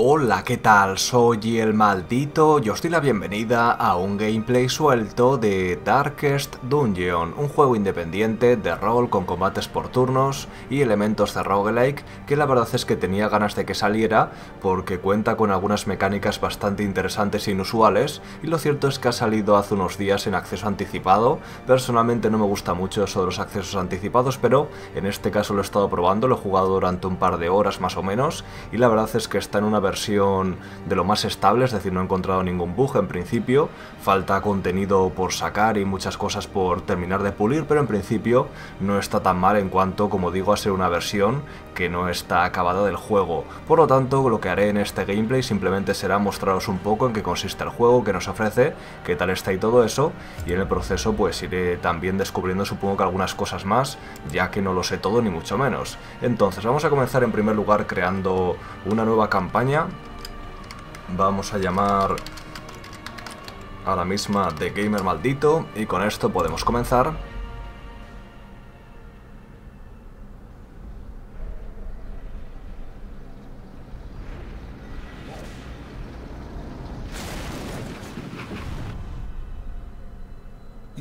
Hola, ¿qué tal? Soy el maldito y os doy la bienvenida a un gameplay suelto de Darkest Dungeon, un juego independiente de rol con combates por turnos y elementos de roguelike que la verdad es que tenía ganas de que saliera porque cuenta con algunas mecánicas bastante interesantes e inusuales y lo cierto es que ha salido hace unos días en acceso anticipado. Personalmente no me gusta mucho eso de los accesos anticipados, pero en este caso lo he estado probando, lo he jugado durante un par de horas más o menos y la verdad es que está en una versión de lo más estable, es decir, no he encontrado ningún bug en principio, falta contenido por sacar y muchas cosas por terminar de pulir, pero en principio no está tan mal en cuanto, como digo, a ser una versión que no está acabada del juego. Por lo tanto, lo que haré en este gameplay simplemente será mostraros un poco en qué consiste el juego, qué nos ofrece, qué tal está y todo eso, y en el proceso pues iré también descubriendo supongo que algunas cosas más, ya que no lo sé todo ni mucho menos. Entonces, vamos a comenzar en primer lugar creando una nueva campaña Vamos a llamar a la misma de Gamer Maldito y con esto podemos comenzar.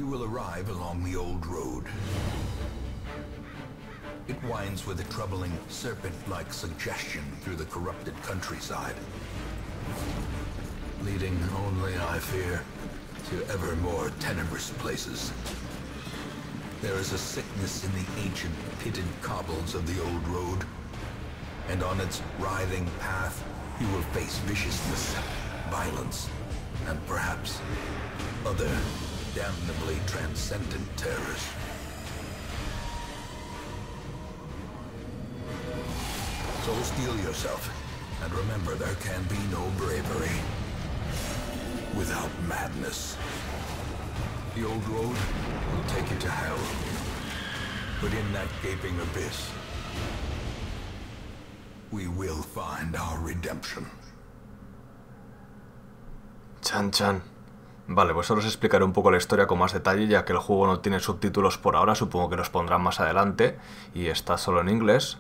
You will arrive along the old road. It winds with a troubling, serpent-like suggestion through the corrupted countryside. Leading only, I fear, to ever more tenebrous places. There is a sickness in the ancient, pitted cobbles of the old road. And on its writhing path, you will face viciousness, violence, and perhaps other damnably transcendent terrors. So steel yourself, and remember there can be no bravery without madness. The old road will take you to hell, but in that gaping abyss, we will find our redemption. Chan chan. Vale, pues ahora os explicaré un poco la historia con más detalle, ya que el juego no tiene subtítulos por ahora, supongo que los pondrán más adelante, y está solo en inglés.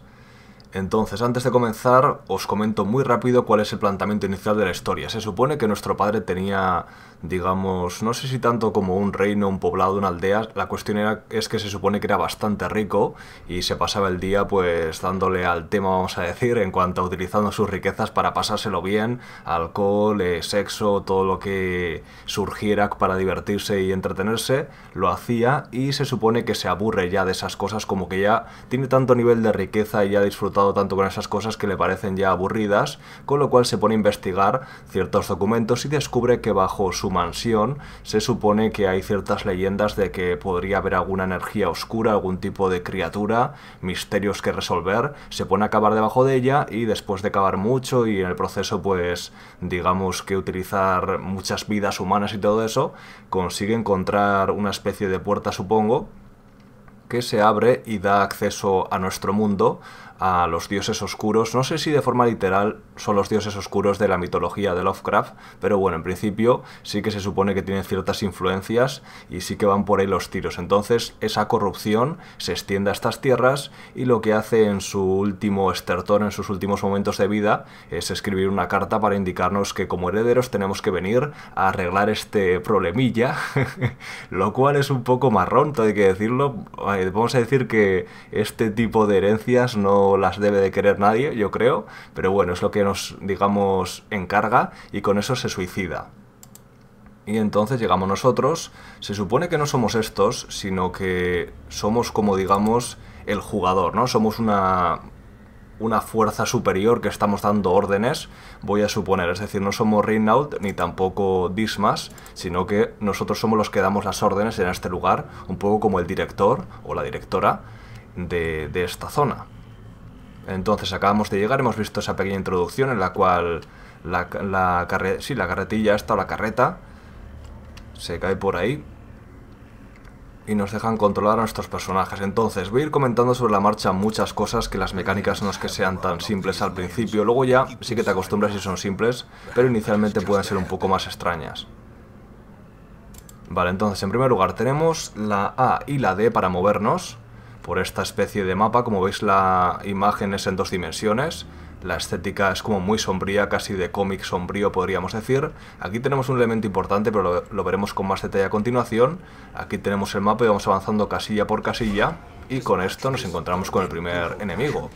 Entonces, antes de comenzar, os comento muy rápido cuál es el planteamiento inicial de la historia. Se supone que nuestro padre tenía, digamos, no sé si tanto como un reino, un poblado, una aldea. La cuestión era, es que se supone que era bastante rico y se pasaba el día pues dándole al tema, vamos a decir, en cuanto a utilizando sus riquezas para pasárselo bien, alcohol, eh, sexo, todo lo que surgiera para divertirse y entretenerse, lo hacía y se supone que se aburre ya de esas cosas como que ya tiene tanto nivel de riqueza y ya tanto con esas cosas que le parecen ya aburridas, con lo cual se pone a investigar ciertos documentos y descubre que bajo su mansión se supone que hay ciertas leyendas de que podría haber alguna energía oscura, algún tipo de criatura, misterios que resolver, se pone a cavar debajo de ella y después de cavar mucho y en el proceso pues digamos que utilizar muchas vidas humanas y todo eso, consigue encontrar una especie de puerta supongo, que se abre y da acceso a nuestro mundo, a los dioses oscuros. No sé si de forma literal son los dioses oscuros de la mitología de Lovecraft, pero bueno, en principio sí que se supone que tienen ciertas influencias y sí que van por ahí los tiros. Entonces esa corrupción se extiende a estas tierras y lo que hace en su último estertor, en sus últimos momentos de vida, es escribir una carta para indicarnos que como herederos tenemos que venir a arreglar este problemilla, lo cual es un poco marrón, hay que decirlo. Vamos a decir que este tipo de herencias no las debe de querer nadie, yo creo, pero bueno, es lo que nos, digamos, encarga y con eso se suicida. Y entonces llegamos nosotros, se supone que no somos estos, sino que somos como digamos el jugador, ¿no? Somos una, una fuerza superior que estamos dando órdenes, voy a suponer, es decir, no somos Reinaud ni tampoco Dismas, sino que nosotros somos los que damos las órdenes en este lugar, un poco como el director o la directora de esta zona. Entonces acabamos de llegar, hemos visto esa pequeña introducción en la cual la, la, sí, la carretilla esta o la carreta se cae por ahí y nos dejan controlar a nuestros personajes. Entonces, voy a ir comentando sobre la marcha muchas cosas que las mecánicas no es que sean tan simples al principio. Luego ya sí que te acostumbras y son simples, pero inicialmente pueden ser un poco más extrañas. Vale, entonces en primer lugar tenemos la A y la D para movernos por esta especie de mapa. Como veis la imagen es en dos dimensiones. La estética es como muy sombría, casi de cómic sombrío podríamos decir. Aquí tenemos un elemento importante, pero lo, lo veremos con más detalle a continuación. Aquí tenemos el mapa y vamos avanzando casilla por casilla. Y con esto nos encontramos con el primer enemigo.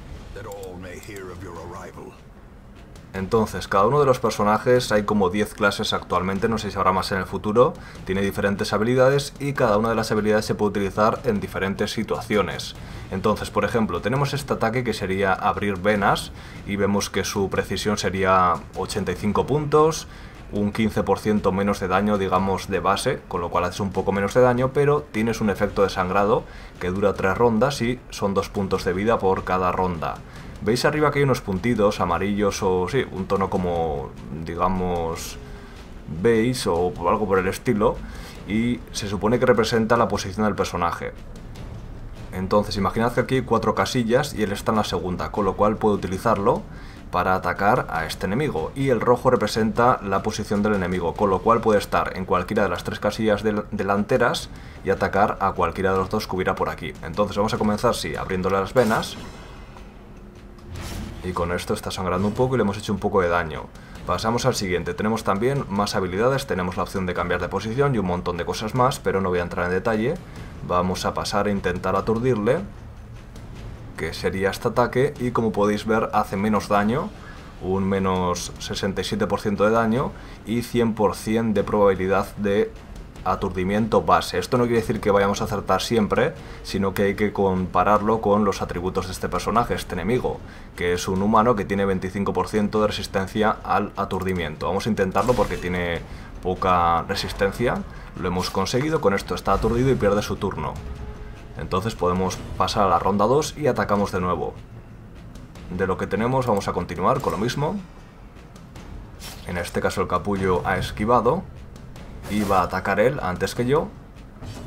Entonces, cada uno de los personajes, hay como 10 clases actualmente, no sé si habrá más en el futuro, tiene diferentes habilidades y cada una de las habilidades se puede utilizar en diferentes situaciones. Entonces, por ejemplo, tenemos este ataque que sería abrir venas y vemos que su precisión sería 85 puntos, un 15% menos de daño, digamos, de base, con lo cual haces un poco menos de daño, pero tienes un efecto de sangrado que dura 3 rondas y son 2 puntos de vida por cada ronda. ¿Veis arriba que hay unos puntitos amarillos o sí, un tono como, digamos, beige o algo por el estilo? Y se supone que representa la posición del personaje. Entonces, imaginad que aquí hay cuatro casillas y él está en la segunda, con lo cual puede utilizarlo para atacar a este enemigo. Y el rojo representa la posición del enemigo, con lo cual puede estar en cualquiera de las tres casillas del- delanteras y atacar a cualquiera de los dos que hubiera por aquí. Entonces vamos a comenzar, sí, abriéndole las venas. Y con esto está sangrando un poco y le hemos hecho un poco de daño. Pasamos al siguiente. Tenemos también más habilidades. Tenemos la opción de cambiar de posición y un montón de cosas más, pero no voy a entrar en detalle. Vamos a pasar a intentar aturdirle. Que sería este ataque. Y como podéis ver, hace menos daño. Un menos 67% de daño. Y 100% de probabilidad de aturdimiento base. Esto no quiere decir que vayamos a acertar siempre, sino que hay que compararlo con los atributos de este personaje, este enemigo, que es un humano que tiene 25% de resistencia al aturdimiento. Vamos a intentarlo porque tiene poca resistencia. Lo hemos conseguido, con esto está aturdido y pierde su turno. Entonces podemos pasar a la ronda 2 y atacamos de nuevo. De lo que tenemos vamos a continuar con lo mismo. En este caso el capullo ha esquivado va a atacar él antes que yo,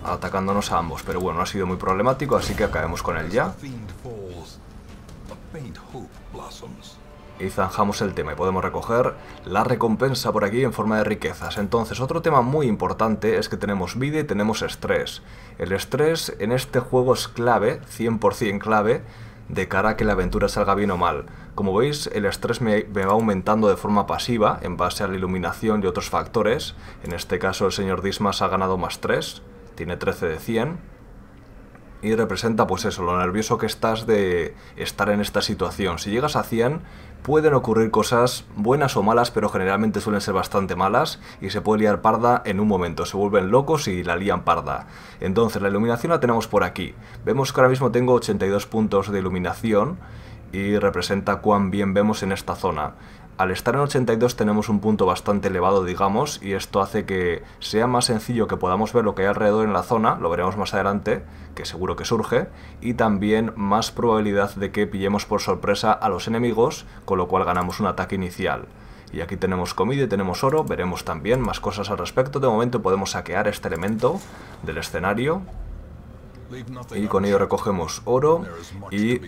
atacándonos a ambos. Pero bueno, no ha sido muy problemático, así que acabemos con él ya. Y zanjamos el tema y podemos recoger la recompensa por aquí en forma de riquezas. Entonces, otro tema muy importante es que tenemos vida y tenemos estrés. El estrés en este juego es clave, 100% clave, de cara a que la aventura salga bien o mal. Como veis, el estrés me, va aumentando de forma pasiva en base a la iluminación y otros factores. En este caso, el señor Dismas ha ganado más 3, tiene 13 de 100 y representa pues eso, lo nervioso que estás de estar en esta situación. Si llegas a 100 pueden ocurrir cosas buenas o malas, pero generalmente suelen ser bastante malas y se puede liar parda en un momento, se vuelven locos y la lían parda. Entonces la iluminación la tenemos por aquí. Vemos que ahora mismo tengo 82 puntos de iluminación y representa cuán bien vemos en esta zona. Al estar en 82 tenemos un punto bastante elevado, digamos, y esto hace que sea más sencillo que podamos ver lo que hay alrededor en la zona, lo veremos más adelante, que seguro que surge, y también más probabilidad de que pillemos por sorpresa a los enemigos, con lo cual ganamos un ataque inicial. Y aquí tenemos comida y tenemos oro, veremos también más cosas al respecto. De momento podemos saquear este elemento del escenario, y con ello recogemos oro y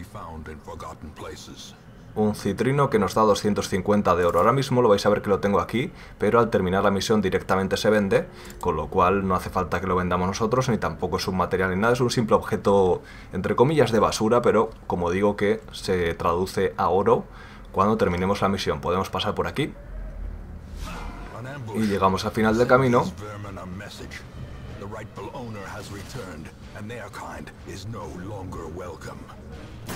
un citrino que nos da 250 de oro. Ahora mismo lo vais a ver que lo tengo aquí, pero al terminar la misión directamente se vende, con lo cual no hace falta que lo vendamos nosotros, ni tampoco es un material ni nada, es un simple objeto, entre comillas, de basura, pero como digo que se traduce a oro cuando terminemos la misión. Podemos pasar por aquí y llegamos al final del camino.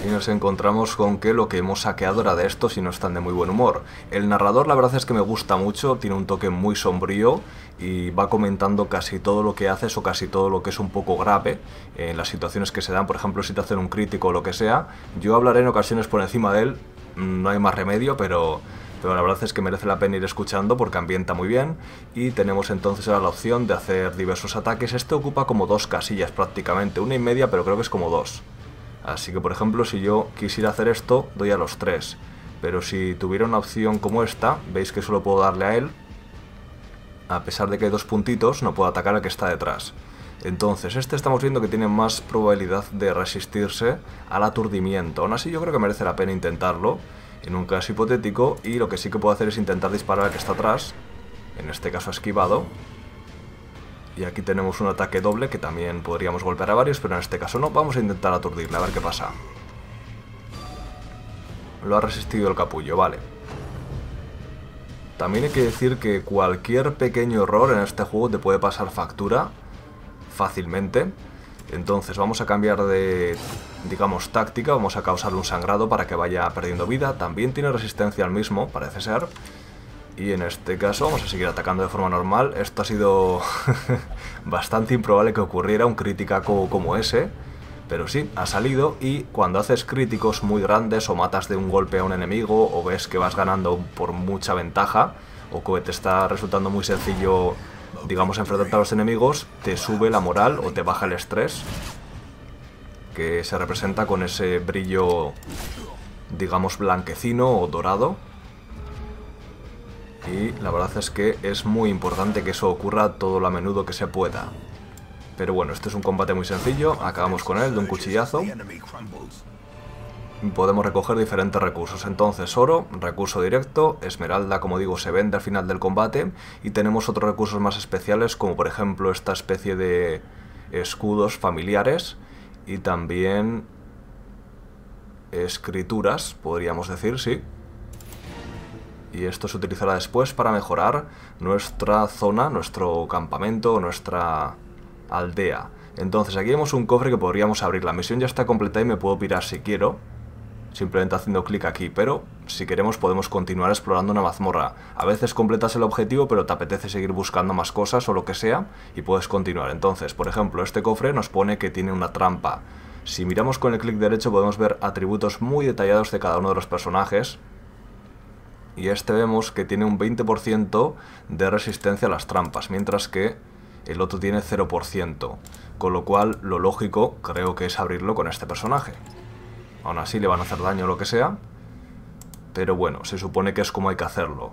Y nos encontramos con que lo que hemos saqueado era de estos y no están de muy buen humor. El narrador la verdad es que me gusta mucho, tiene un toque muy sombrío y va comentando casi todo lo que haces o casi todo lo que es un poco grave en las situaciones que se dan, por ejemplo si te hacen un crítico o lo que sea. Yo hablaré en ocasiones por encima de él, mm, no hay más remedio, pero, pero la verdad es que merece la pena ir escuchando porque ambienta muy bien y tenemos entonces ahora la opción de hacer diversos ataques. Este ocupa como dos casillas prácticamente, una y media pero creo que es como dos. Así que, por ejemplo, si yo quisiera hacer esto, doy a los tres. Pero si tuviera una opción como esta, veis que solo puedo darle a él. A pesar de que hay dos puntitos, no puedo atacar al que está detrás. Entonces, este estamos viendo que tiene más probabilidad de resistirse al aturdimiento. Aún así, yo creo que merece la pena intentarlo, en un caso hipotético, y lo que sí que puedo hacer es intentar disparar al que está atrás, en este caso esquivado, y aquí tenemos un ataque doble que también podríamos golpear a varios, pero en este caso no. Vamos a intentar aturdirle, a ver qué pasa. lo ha resistido el capullo, vale. También hay que decir que cualquier pequeño error en este juego te puede pasar factura fácilmente. Entonces vamos a cambiar de, digamos, táctica, vamos a causar un sangrado para que vaya perdiendo vida. También tiene resistencia al mismo, parece ser. Y en este caso vamos a seguir atacando de forma normal. Esto ha sido bastante improbable que ocurriera un crítico como ese. Pero sí, ha salido y cuando haces críticos muy grandes o matas de un golpe a un enemigo o ves que vas ganando por mucha ventaja o que te está resultando muy sencillo, digamos, enfrentarte a los enemigos, te sube la moral o te baja el estrés, que se representa con ese brillo, digamos, blanquecino o dorado. Y la verdad es que es muy importante que eso ocurra todo lo a menudo que se pueda. Pero bueno, este es un combate muy sencillo, acabamos con él de un cuchillazo. Podemos recoger diferentes recursos, entonces oro, recurso directo, esmeralda como digo se vende al final del combate y tenemos otros recursos más especiales como por ejemplo esta especie de escudos familiares y también escrituras, podríamos decir, sí. Y esto se utilizará después para mejorar nuestra zona, nuestro campamento, nuestra aldea. Entonces aquí vemos un cofre que podríamos abrir. La misión ya está completada y me puedo pirar si quiero. Simplemente haciendo clic aquí, pero si queremos podemos continuar explorando una mazmorra. A veces completas el objetivo, pero te apetece seguir buscando más cosas o lo que sea, y puedes continuar. Entonces, por ejemplo, este cofre nos pone que tiene una trampa. Si miramos con el clic derecho podemos ver atributos muy detallados de cada uno de los personajes. Y este vemos que tiene un 20% de resistencia a las trampas, mientras que el otro tiene 0%, con lo cual lo lógico creo que es abrirlo con este personaje. Aún así le van a hacer daño lo que sea, pero bueno, se supone que es como hay que hacerlo.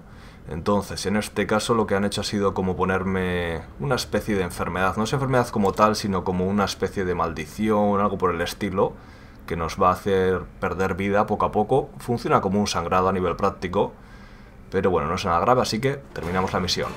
Entonces, en este caso lo que han hecho ha sido como ponerme una especie de enfermedad. No es enfermedad como tal, sino como una especie de maldición, algo por el estilo, que nos va a hacer perder vida poco a poco. Funciona como un sangrado a nivel práctico, pero bueno, no es nada grave, así que terminamos la misión.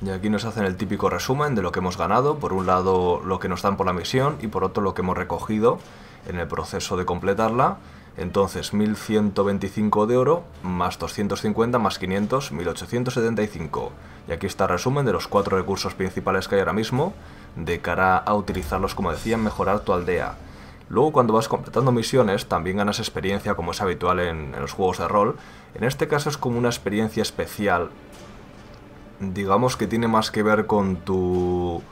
Y aquí nos hacen el típico resumen de lo que hemos ganado, por un lado lo que nos dan por la misión y por otro lo que hemos recogido en el proceso de completarla. Entonces 1125 de oro, más 250, más 500, 1875. Y aquí está el resumen de los cuatro recursos principales que hay ahora mismo, de cara a utilizarlos, como decía, mejorar tu aldea. Luego cuando vas completando misiones también ganas experiencia como es habitual en, los juegos de rol. En este caso es como una experiencia especial digamos que tiene más que ver con tu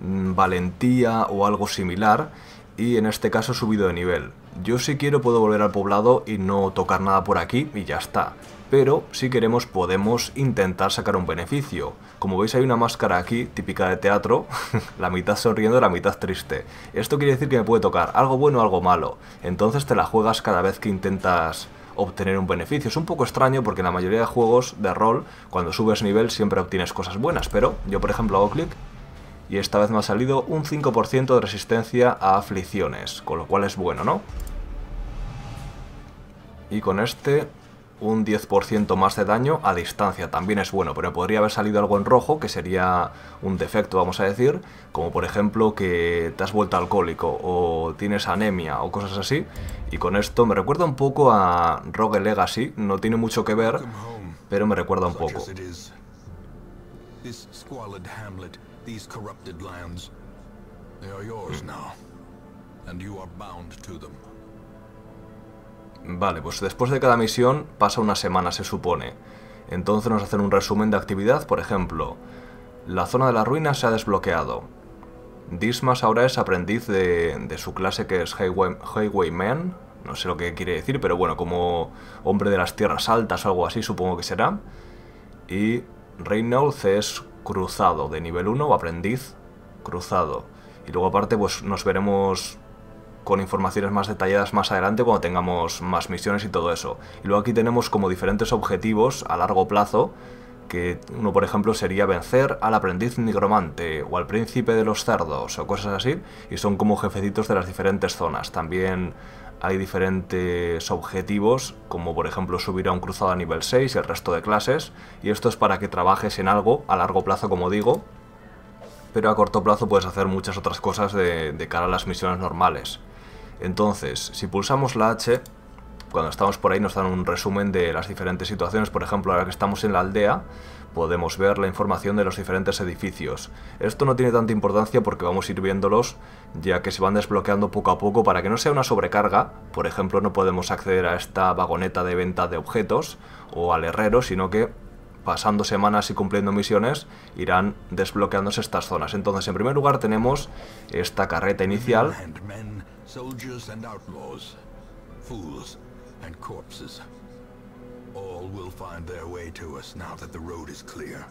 mm, valentía o algo similar y en este caso subido de nivel. Yo si quiero puedo volver al poblado y no tocar nada por aquí y ya está. Pero si queremos podemos intentar sacar un beneficio. Como veis hay una máscara aquí, típica de teatro, la mitad sonriendo la mitad triste. Esto quiere decir que me puede tocar algo bueno o algo malo. Entonces te la juegas cada vez que intentas obtener un beneficio. Es un poco extraño porque en la mayoría de juegos de rol, cuando subes nivel siempre obtienes cosas buenas, pero yo por ejemplo hago clic y esta vez me ha salido un 5% de resistencia a aflicciones, con lo cual es bueno, ¿no? Y con este un 10% más de daño a distancia, también es bueno, pero podría haber salido algo en rojo, que sería un defecto, vamos a decir, como por ejemplo que te has vuelto alcohólico, o tienes anemia, o cosas así, y con esto me recuerda un poco a Rogue Legacy, no tiene mucho que ver, pero me recuerda un poco. Vale, pues después de cada misión pasa una semana, se supone. Entonces nos hacen un resumen de actividad, por ejemplo, la zona de la ruina se ha desbloqueado. Dismas ahora es aprendiz de, su clase que es Highwayman, no sé lo que quiere decir, pero bueno, como hombre de las tierras altas o algo así supongo que será. Y Reynolds es cruzado, de nivel 1 o aprendiz cruzado. Y luego aparte pues nos veremos con informaciones más detalladas más adelante cuando tengamos más misiones y todo eso. Y luego aquí tenemos como diferentes objetivos a largo plazo, que uno por ejemplo sería vencer al aprendiz nigromante o al príncipe de los cerdos o cosas así, y son como jefecitos de las diferentes zonas. También hay diferentes objetivos, como por ejemplo subir a un cruzado a nivel 6 y el resto de clases, y esto es para que trabajes en algo a largo plazo, como digo, pero a corto plazo puedes hacer muchas otras cosas de, de cara a las misiones normales. Entonces, si pulsamos la H, cuando estamos por ahí nos dan un resumen de las diferentes situaciones. Por ejemplo, ahora que estamos en la aldea, podemos ver la información de los diferentes edificios. Esto no tiene tanta importancia porque vamos a ir viéndolos ya que se van desbloqueando poco a poco para que no sea una sobrecarga. Por ejemplo, no podemos acceder a esta vagoneta de venta de objetos o al herrero, sino que pasando semanas y cumpliendo misiones irán desbloqueándose estas zonas. Entonces, en primer lugar tenemos esta carreta inicial Soldiers and outlaws, fools and corpses. All will find their way to us now that the road is clear.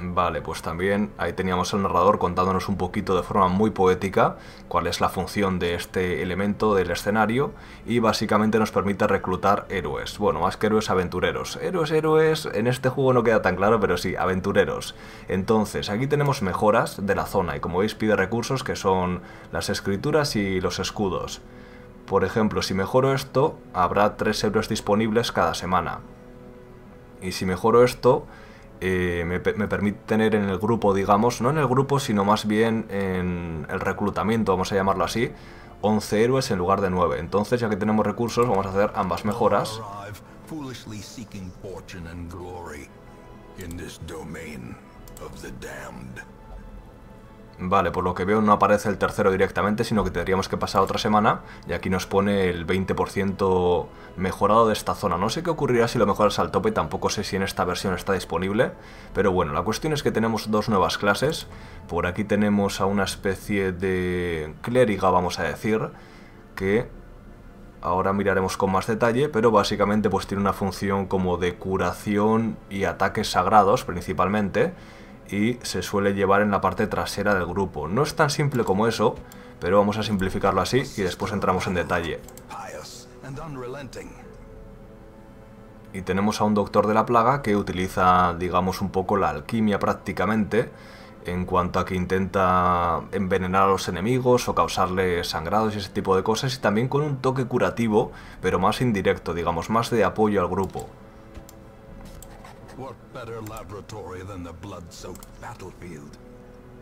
Vale, pues también ahí teníamos al narrador contándonos un poquito de forma muy poética cuál es la función de este elemento del escenario y básicamente nos permite reclutar héroes. Bueno, más que héroes, aventureros. Héroes, héroes, en este juego no queda tan claro, pero sí, aventureros. Entonces, aquí tenemos mejoras de la zona y como veis pide recursos que son las escrituras y los escudos. Por ejemplo, si mejoro esto, habrá 3 euros disponibles cada semana. Y si mejoro esto, eh, me, permite tener en el grupo, digamos, no en el grupo, sino más bien en el reclutamiento, vamos a llamarlo así, 11 héroes en lugar de 9. Entonces, ya que tenemos recursos, vamos a hacer ambas mejoras. Vale, por lo que veo no aparece el tercero directamente, sino que tendríamos que pasar otra semana y aquí nos pone el 20% mejorado de esta zona. No sé qué ocurrirá si lo mejoras al tope, tampoco sé si en esta versión está disponible, pero bueno, la cuestión es que tenemos dos nuevas clases. Por aquí tenemos a una especie de clériga, vamos a decir, que ahora miraremos con más detalle, pero básicamente pues tiene una función como de curación y ataques sagrados principalmente, y se suele llevar en la parte trasera del grupo. No es tan simple como eso, pero vamos a simplificarlo así y después entramos en detalle. Y tenemos a un doctor de la plaga que utiliza, digamos, un poco la alquimia prácticamente, en cuanto a que intenta envenenar a los enemigos o causarles sangrados y ese tipo de cosas, y también con un toque curativo, pero más indirecto, digamos, más de apoyo al grupo.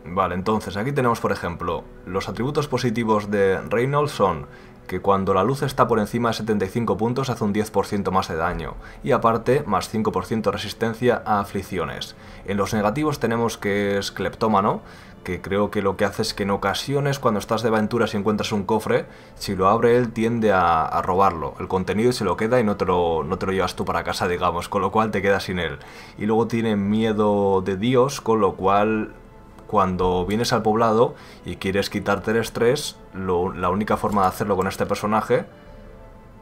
Vale, entonces aquí tenemos por ejemplo, los atributos positivos de Reynolds son que cuando la luz está por encima de 75 puntos hace un 10% más de daño, y aparte más 5% resistencia a aflicciones. En los negativos tenemos que es cleptómano, que creo que lo que hace es que en ocasiones cuando estás de aventura si encuentras un cofre, si lo abre él tiende a, robarlo, el contenido se lo queda y no te lo, no te lo llevas tú para casa, digamos, con lo cual te quedas sin él. Y luego tiene miedo de Dios, con lo cual cuando vienes al poblado y quieres quitarte el estrés, la única forma de hacerlo con este personaje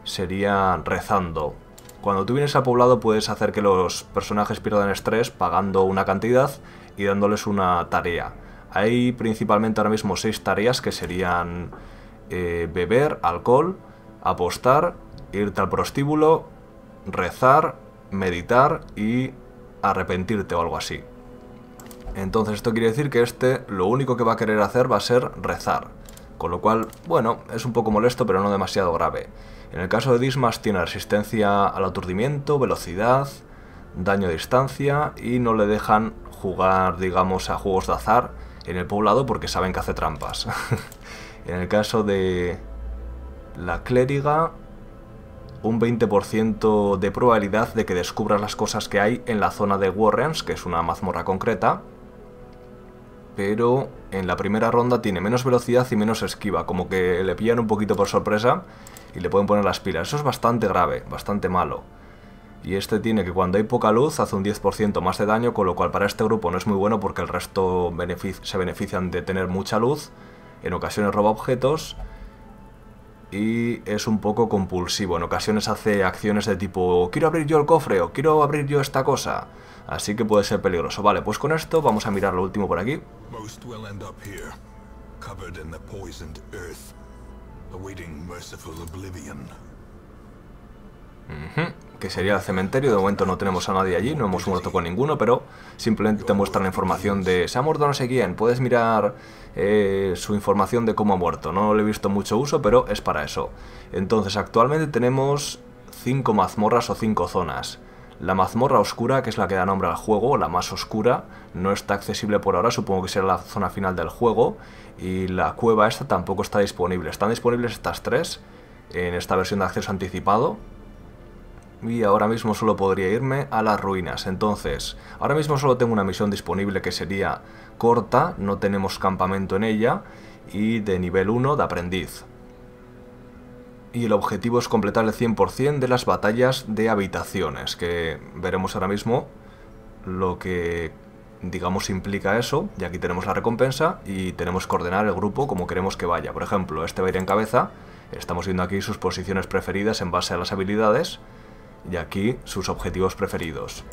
sería rezando. Cuando tú vienes al poblado puedes hacer que los personajes pierdan estrés pagando una cantidad y dándoles una tarea. Hay principalmente ahora mismo seis tareas que serían eh, beber alcohol, apostar, irte al prostíbulo, rezar, meditar y arrepentirte o algo así. Entonces esto quiere decir que este lo único que va a querer hacer va a ser rezar. Con lo cual, bueno, es un poco molesto pero no demasiado grave. En el caso de Dismas tiene resistencia al aturdimiento, velocidad, daño a distancia y no le dejan jugar, digamos, a juegos de azar en el poblado porque saben que hace trampas. en el caso de la clériga, un 20% de probabilidad de que descubras las cosas que hay en la zona de Warrens, que es una mazmorra concreta, pero en la primera ronda tiene menos velocidad y menos esquiva, como que le pillan un poquito por sorpresa y le pueden poner las pilas. Eso es bastante grave, bastante malo y este tiene que cuando hay poca luz hace un 10% más de daño, con lo cual para este grupo no es muy bueno porque el resto se benefician de tener mucha luz, en ocasiones roba objetos y es un poco compulsivo, en ocasiones hace acciones de tipo quiero abrir yo el cofre o quiero abrir yo esta cosa, así que puede ser peligroso. Vale, pues con esto vamos a mirar lo último por aquí. Que sería el cementerio, de momento no tenemos a nadie allí, no hemos muerto con ninguno, pero simplemente te muestra la información de se ha muerto no sé quién, puedes mirar eh, su información de cómo ha muerto, no le he visto mucho uso, pero es para eso. Entonces actualmente tenemos 5 mazmorras o 5 zonas. La mazmorra oscura, que es la que da nombre al juego, la más oscura, no está accesible por ahora, supongo que será la zona final del juego. Y la cueva esta tampoco está disponible. Están disponibles estas tres en esta versión de acceso anticipado. Y ahora mismo solo podría irme a las ruinas. Entonces, ahora mismo solo tengo una misión disponible que sería corta, no tenemos campamento en ella, y de nivel 1 de aprendiz y el objetivo es completar el 100% de las batallas de habitaciones, que veremos ahora mismo lo que digamos implica eso, y aquí tenemos la recompensa y tenemos que ordenar el grupo como queremos que vaya. Por ejemplo, este va a ir en cabeza, estamos viendo aquí sus posiciones preferidas en base a las habilidades y aquí sus objetivos preferidos.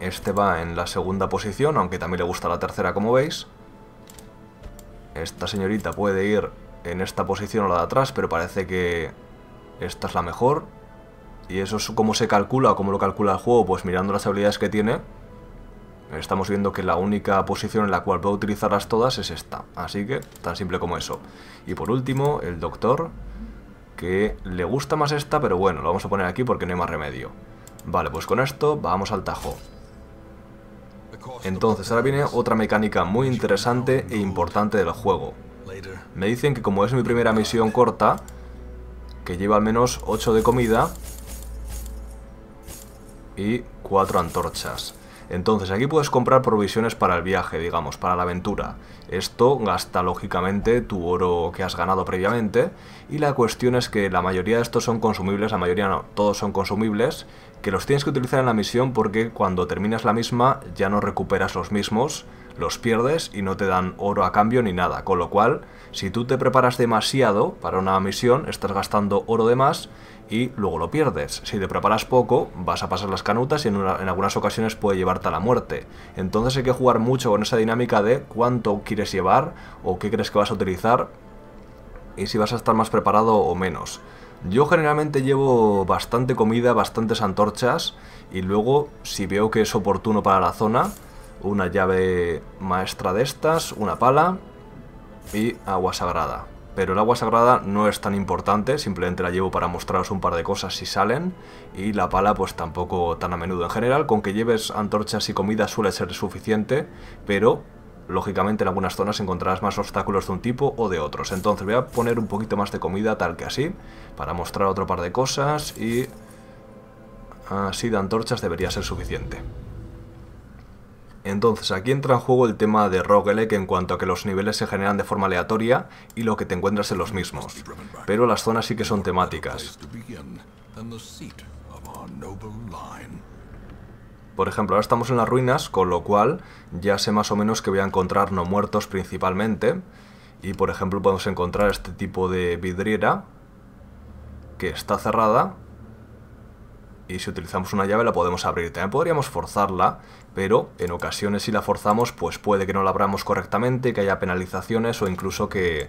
Este va en la segunda posición, aunque también le gusta la tercera como veis. Esta señorita puede ir en esta posición o la de atrás, pero parece que esta es la mejor. Y eso es como se calcula o cómo lo calcula el juego, pues mirando las habilidades que tiene, estamos viendo que la única posición en la cual puedo utilizarlas todas es esta. Así que, tan simple como eso. Y por último, el doctor, que le gusta más esta, pero bueno, lo vamos a poner aquí porque no hay más remedio. Vale, pues con esto vamos al tajo. Entonces, ahora viene otra mecánica muy interesante e importante del juego. Me dicen que como es mi primera misión corta, que lleva al menos 8 de comida y 4 antorchas. Entonces aquí puedes comprar provisiones para el viaje, digamos, para la aventura. Esto gasta lógicamente tu oro que has ganado previamente y la cuestión es que la mayoría de estos son consumibles, la mayoría no, todos son consumibles, que los tienes que utilizar en la misión porque cuando terminas la misma ya no recuperas los mismos, los pierdes y no te dan oro a cambio ni nada, con lo cual si tú te preparas demasiado para una misión estás gastando oro de más y luego lo pierdes. Si te preparas poco, vas a pasar las canutas y en, algunas ocasiones puede llevarte a la muerte. Entonces hay que jugar mucho con esa dinámica de cuánto quieres llevar o qué crees que vas a utilizar y si vas a estar más preparado o menos. Yo generalmente llevo bastante comida, bastantes antorchas y luego si veo que es oportuno para la zona, una llave maestra de estas, una pala y agua sagrada. Pero el agua sagrada no es tan importante, simplemente la llevo para mostraros un par de cosas si salen y la pala pues tampoco tan a menudo. En general, con que lleves antorchas y comida suele ser suficiente, pero lógicamente en algunas zonas encontrarás más obstáculos de un tipo o de otros. Entonces voy a poner un poquito más de comida tal que así, para mostrar otro par de cosas y así de antorchas debería ser suficiente. Entonces aquí entra en juego el tema de roguelike en cuanto a que los niveles se generan de forma aleatoria y lo que te encuentras en los mismos. Pero las zonas sí que son temáticas. Por ejemplo, ahora estamos en las ruinas, con lo cual ya sé más o menos que voy a encontrar no muertos principalmente. Y por ejemplo podemos encontrar este tipo de vidriera que está cerrada y si utilizamos una llave la podemos abrir. También podríamos forzarla, pero en ocasiones si la forzamos pues puede que no la abramos correctamente, que haya penalizaciones o incluso que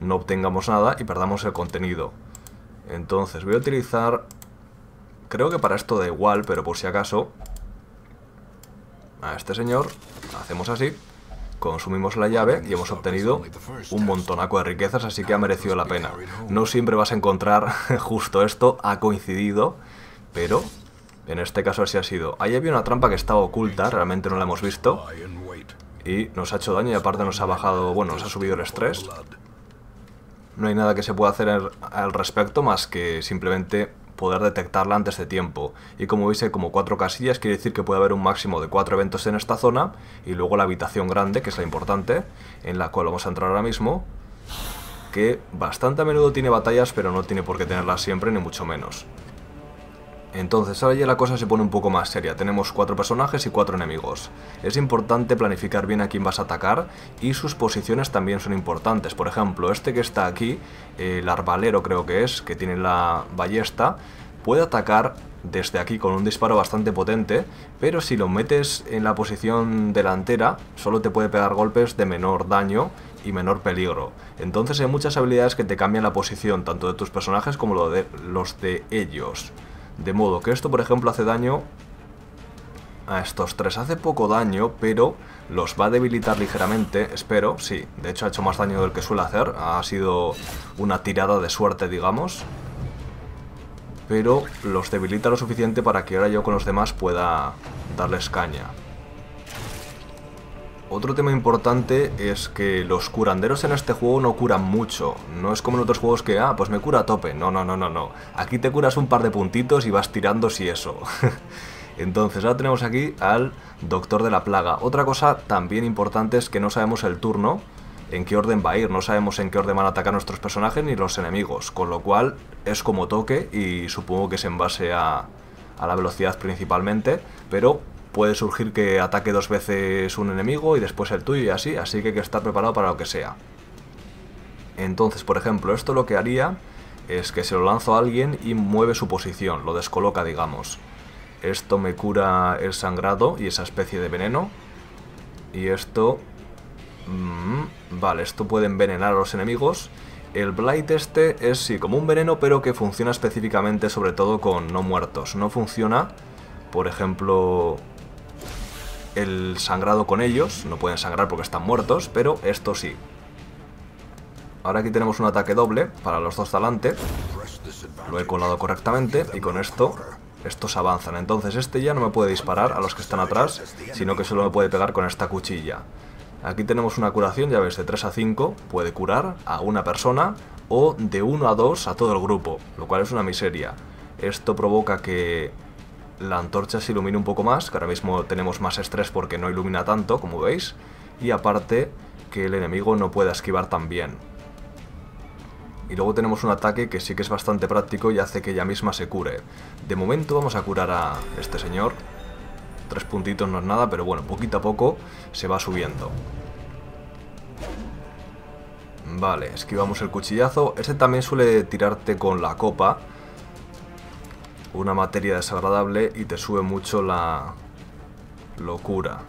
no obtengamos nada y perdamos el contenido. Entonces voy a utilizar... Creo que para esto da igual, pero por si acaso... A este señor, hacemos así, consumimos la llave y hemos obtenido un montonaco de riquezas, así que ha merecido la pena. No siempre vas a encontrar justo esto, ha coincidido pero en este caso así ha sido. Ahí había una trampa que estaba oculta, realmente no la hemos visto. Y nos ha hecho daño y aparte nos ha bajado, bueno, nos ha subido el estrés. No hay nada que se pueda hacer al respecto más que simplemente poder detectarla antes de tiempo. Y como veis hay como cuatro casillas, quiere decir que puede haber un máximo de cuatro eventos en esta zona. Y luego la habitación grande, que es la importante, en la cual vamos a entrar ahora mismo. Que bastante a menudo tiene batallas, pero no tiene por qué tenerlas siempre, ni mucho menos. Entonces ahora ya la cosa se pone un poco más seria, tenemos cuatro personajes y cuatro enemigos. Es importante planificar bien a quién vas a atacar y sus posiciones también son importantes. Por ejemplo, este que está aquí, el arbalero creo que es, que tiene la ballesta, puede atacar desde aquí con un disparo bastante potente, pero si lo metes en la posición delantera, solo te puede pegar golpes de menor daño y menor peligro. Entonces hay muchas habilidades que te cambian la posición, tanto de tus personajes como de los de ellos. De modo que esto, por ejemplo, hace daño a estos tres. Hace poco daño, pero los va a debilitar ligeramente, espero. Sí, de hecho ha hecho más daño del que suele hacer. Ha sido una tirada de suerte, digamos. pero los debilita lo suficiente para que ahora yo con los demás pueda darles caña. Otro tema importante es que los curanderos en este juego no curan mucho. No es como en otros juegos que, ah, pues me cura a tope. No, no, no, no, no. Aquí te curas un par de puntitos y vas tirando si eso. Entonces ahora tenemos aquí al Doctor de la Plaga. Otra cosa también importante es que no sabemos el turno, en qué orden va a ir, no sabemos en qué orden van a atacar nuestros personajes ni los enemigos, con lo cual es como toque y supongo que es en base a, a la velocidad principalmente, pero puede surgir que ataque dos veces un enemigo y después el tuyo y así, así que hay que estar preparado para lo que sea. Entonces, por ejemplo, esto lo que haría es que se lo lanzo a alguien y mueve su posición, lo descoloca, digamos. Esto me cura el sangrado y esa especie de veneno. Y esto... Mm, vale, esto puede envenenar a los enemigos. El Blight este es sí, como un veneno, pero que funciona específicamente sobre todo con no muertos. No funciona, por ejemplo, el sangrado con ellos. No pueden sangrar porque están muertos, pero esto sí. Ahora aquí tenemos un ataque doble para los dos delante. Lo he colado correctamente y con esto estos avanzan. Entonces este ya no me puede disparar a los que están atrás, sino que solo me puede pegar con esta cuchilla. Aquí tenemos una curación, ya ves, de 3 a 5, puede curar a una persona o de 1 a 2 a todo el grupo, lo cual es una miseria. Esto provoca que la antorcha se ilumine un poco más, que ahora mismo tenemos más estrés porque no ilumina tanto, como veis, y aparte que el enemigo no pueda esquivar tan bien. Y luego tenemos un ataque que sí que es bastante práctico y hace que ella misma se cure. De momento vamos a curar a este señor. Tres puntitos no es nada, pero bueno, poquito a poco se va subiendo. Vale, esquivamos el cuchillazo. Este también suele tirarte con la copa. Una materia desagradable y te sube mucho la locura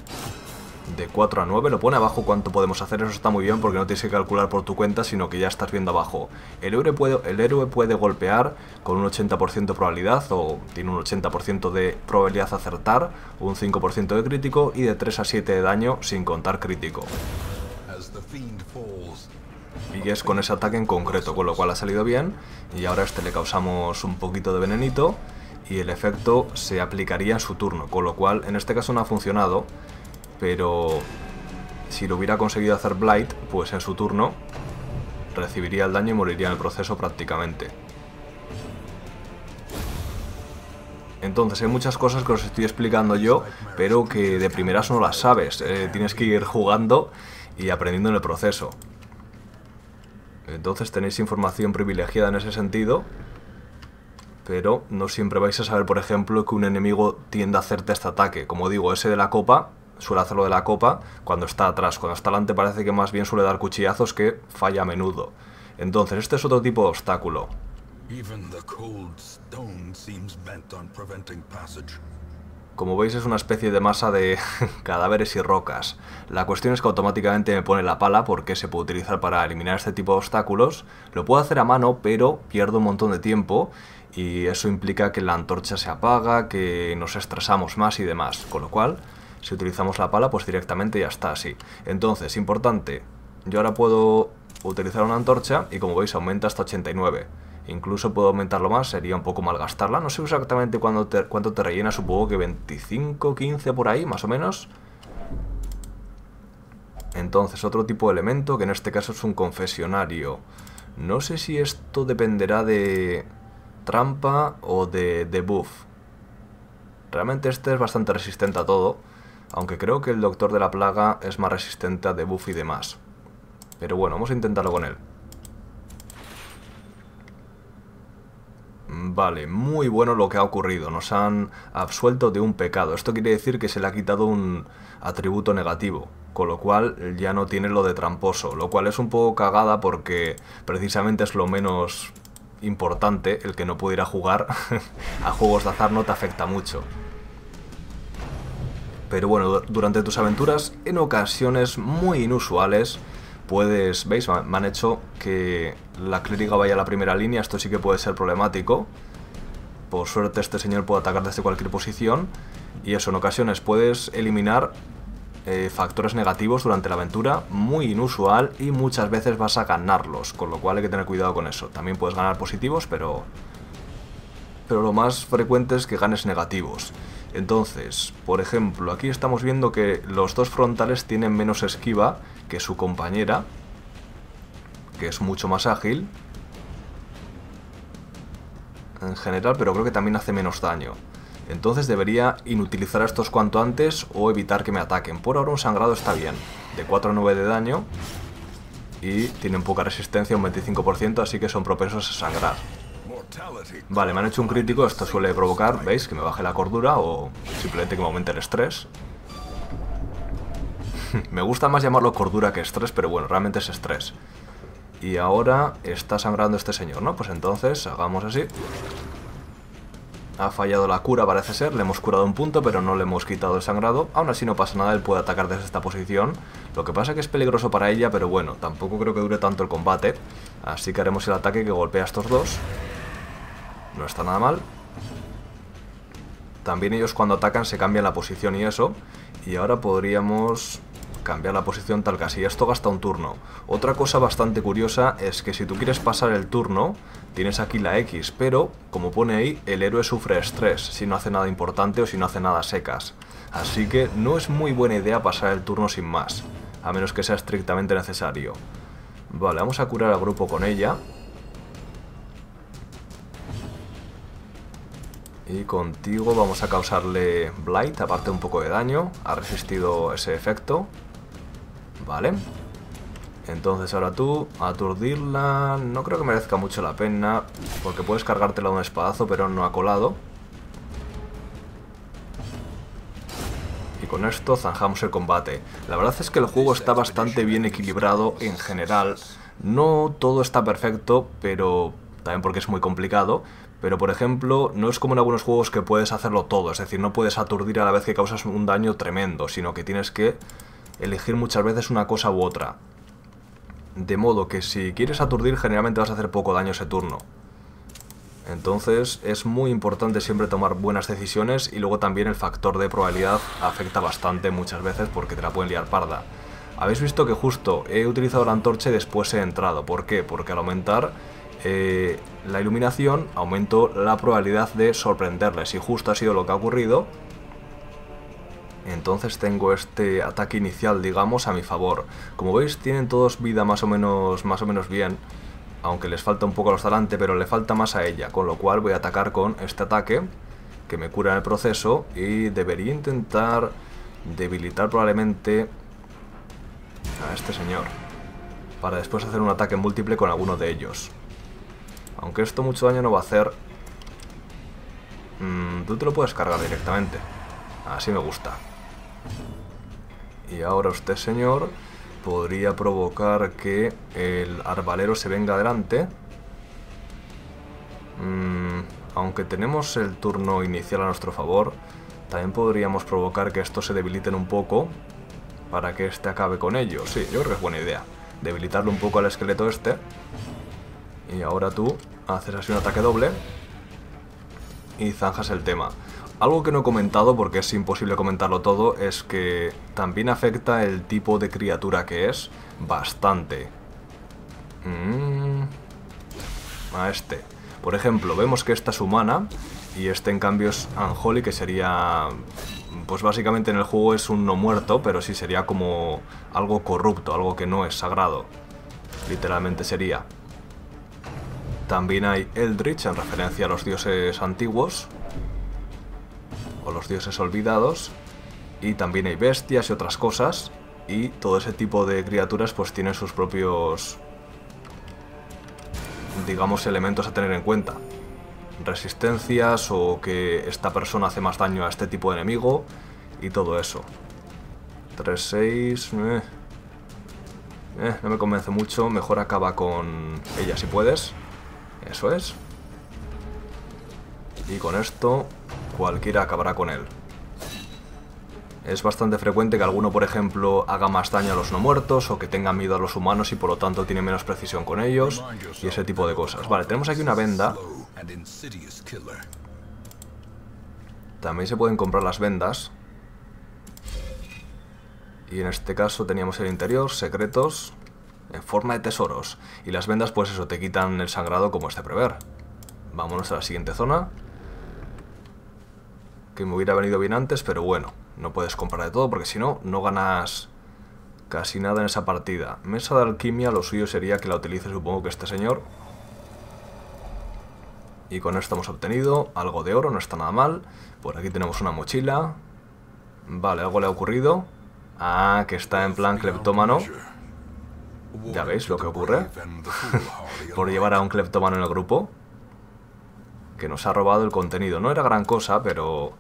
de 4 a 9, lo pone abajo cuánto podemos hacer, eso está muy bien porque no tienes que calcular por tu cuenta, sino que ya estás viendo abajo. El héroe puede, el héroe puede golpear con un 80% de probabilidad, o tiene un 80% de probabilidad de acertar, un 5% de crítico y de 3 a 7 de daño sin contar crítico. Y es con ese ataque en concreto, con lo cual ha salido bien, y ahora a este le causamos un poquito de venenito, y el efecto se aplicaría en su turno, con lo cual en este caso no ha funcionado, pero si lo hubiera conseguido hacer Blight, pues en su turno recibiría el daño y moriría en el proceso prácticamente. Entonces hay muchas cosas que os estoy explicando yo, pero que de primeras no las sabes. Eh, tienes que ir jugando y aprendiendo en el proceso. Entonces tenéis información privilegiada en ese sentido, pero no siempre vais a saber, por ejemplo, que un enemigo tiende a hacerte este ataque. Como digo, ese de la copa suele hacerlo de la copa cuando está atrás. Cuando está delante parece que más bien suele dar cuchillazos que falla a menudo. Entonces, este es otro tipo de obstáculo. Como veis es una especie de masa de cadáveres y rocas. La cuestión es que automáticamente me pone la pala porque se puede utilizar para eliminar este tipo de obstáculos. Lo puedo hacer a mano, pero pierdo un montón de tiempo y eso implica que la antorcha se apaga, que nos estresamos más y demás. Con lo cual, si utilizamos la pala, pues directamente ya está así. Entonces, importante, yo ahora puedo utilizar una antorcha y como veis aumenta hasta 89. Incluso puedo aumentarlo más, sería un poco mal gastarla. No sé exactamente cuánto te, cuánto te rellena, supongo que 25, 15 por ahí, más o menos. Entonces, otro tipo de elemento, que en este caso es un confesionario. No sé si esto dependerá de trampa o de, de buff. Realmente este es bastante resistente a todo aunque creo que el Doctor de la Plaga es más resistente a debuff y demás. Pero bueno, vamos a intentarlo con él. Vale, muy bueno lo que ha ocurrido. Nos han absuelto de un pecado. Esto quiere decir que se le ha quitado un atributo negativo. Con lo cual ya no tiene lo de tramposo. Lo cual es un poco cagada porque precisamente es lo menos importante. El que no pudiera jugar a juegos de azar no te afecta mucho. Pero bueno, durante tus aventuras, en ocasiones muy inusuales, puedes, ¿veis? Me han hecho que la clírica vaya a la primera línea, esto sí que puede ser problemático. Por suerte este señor puede atacar desde cualquier posición. Y eso, en ocasiones puedes eliminar eh, factores negativos durante la aventura, muy inusual, y muchas veces vas a ganarlos, con lo cual hay que tener cuidado con eso. También puedes ganar positivos, pero pero lo más frecuente es que ganes negativos. Entonces, por ejemplo, aquí estamos viendo que los dos frontales tienen menos esquiva que su compañera, que es mucho más ágil en general, pero creo que también hace menos daño. Entonces debería inutilizar estos cuanto antes o evitar que me ataquen. Por ahora un sangrado está bien, de 4 a 9 de daño y tienen poca resistencia, un 25%, así que son propensos a sangrar. Vale, me han hecho un crítico, esto suele provocar, ¿veis? Que me baje la cordura o simplemente que me aumente el estrés. me gusta más llamarlo cordura que estrés, pero bueno, realmente es estrés. Y ahora está sangrando este señor, ¿no? Pues entonces hagamos así. Ha fallado la cura, parece ser. Le hemos curado un punto, pero no le hemos quitado el sangrado. Aún así no pasa nada, él puede atacar desde esta posición. Lo que pasa es que es peligroso para ella, pero bueno, tampoco creo que dure tanto el combate. Así que haremos el ataque que golpea a estos dos. No está nada mal. También ellos cuando atacan se cambian la posición y eso. Y ahora podríamos cambiar la posición tal casi. Esto gasta un turno. Otra cosa bastante curiosa es que si tú quieres pasar el turno, tienes aquí la X, pero como pone ahí, el héroe sufre estrés si no hace nada importante o si no hace nada secas. Así que no es muy buena idea pasar el turno sin más, a menos que sea estrictamente necesario. Vale, vamos a curar al grupo con ella. Y contigo vamos a causarle Blight, aparte un poco de daño. Ha resistido ese efecto. Vale. Entonces ahora tú, aturdirla... No creo que merezca mucho la pena, porque puedes cargártela de un espadazo, pero no ha colado. Y con esto zanjamos el combate. La verdad es que el juego está bastante bien equilibrado en general. No todo está perfecto, pero también porque es muy complicado. Pero por ejemplo, no es como en algunos juegos que puedes hacerlo todo, es decir, no puedes aturdir a la vez que causas un daño tremendo, sino que tienes que elegir muchas veces una cosa u otra. De modo que si quieres aturdir generalmente vas a hacer poco daño ese turno. Entonces es muy importante siempre tomar buenas decisiones y luego también el factor de probabilidad afecta bastante muchas veces porque te la pueden liar parda. Habéis visto que justo he utilizado la antorcha y después he entrado. ¿Por qué? Porque al aumentar eh, la iluminación aumento la probabilidad de sorprenderles y justo ha sido lo que ha ocurrido entonces tengo este ataque inicial, digamos, a mi favor. Como veis, tienen todos vida más o menos, más o menos bien. Aunque les falta un poco a los talante, pero le falta más a ella. Con lo cual voy a atacar con este ataque, que me cura en el proceso. Y debería intentar debilitar probablemente a este señor. Para después hacer un ataque múltiple con alguno de ellos. Aunque esto mucho daño no va a hacer... Mm, tú te lo puedes cargar directamente. Así me gusta. Y ahora usted, señor, podría provocar que el arbalero se venga adelante. Mm, aunque tenemos el turno inicial a nuestro favor, también podríamos provocar que estos se debiliten un poco para que este acabe con ellos. Sí, yo creo que es buena idea. Debilitarle un poco al esqueleto este. Y ahora tú haces así un ataque doble y zanjas el tema. Algo que no he comentado, porque es imposible comentarlo todo, es que también afecta el tipo de criatura que es bastante. Mm. A este. Por ejemplo, vemos que esta es humana y este en cambio es Unholy, que sería... Pues básicamente en el juego es un no muerto, pero sí sería como algo corrupto, algo que no es sagrado. Literalmente sería. También hay Eldritch en referencia a los dioses antiguos, o los dioses olvidados, y también hay bestias y otras cosas, y todo ese tipo de criaturas pues tienen sus propios, digamos, elementos a tener en cuenta. Resistencias o que esta persona hace más daño a este tipo de enemigo y todo eso. 3-6... Eh. eh, no me convence mucho, mejor acaba con ella si puedes. Eso es. Y con esto cualquiera acabará con él. Es bastante frecuente que alguno, por ejemplo, haga más daño a los no muertos o que tenga miedo a los humanos y por lo tanto tiene menos precisión con ellos y ese tipo de cosas. Vale, tenemos aquí una venda. También se pueden comprar las vendas. Y en este caso teníamos el interior, secretos, en forma de tesoros. Y las vendas, pues eso, te quitan el sangrado como este prever. Vámonos a la siguiente zona. Que me hubiera venido bien antes, pero bueno, no puedes comprar de todo porque si no, no ganas casi nada en esa partida. Mesa de alquimia, lo suyo sería que la utilice supongo que este señor. Y con esto hemos obtenido algo de oro, no está nada mal. Por aquí tenemos una mochila. Vale, algo le ha ocurrido. Ah, que está en plan cleptómano. Ya veis lo que ocurre. Por llevar a un cleptómano en el grupo. Que nos ha robado el contenido. No era gran cosa, pero...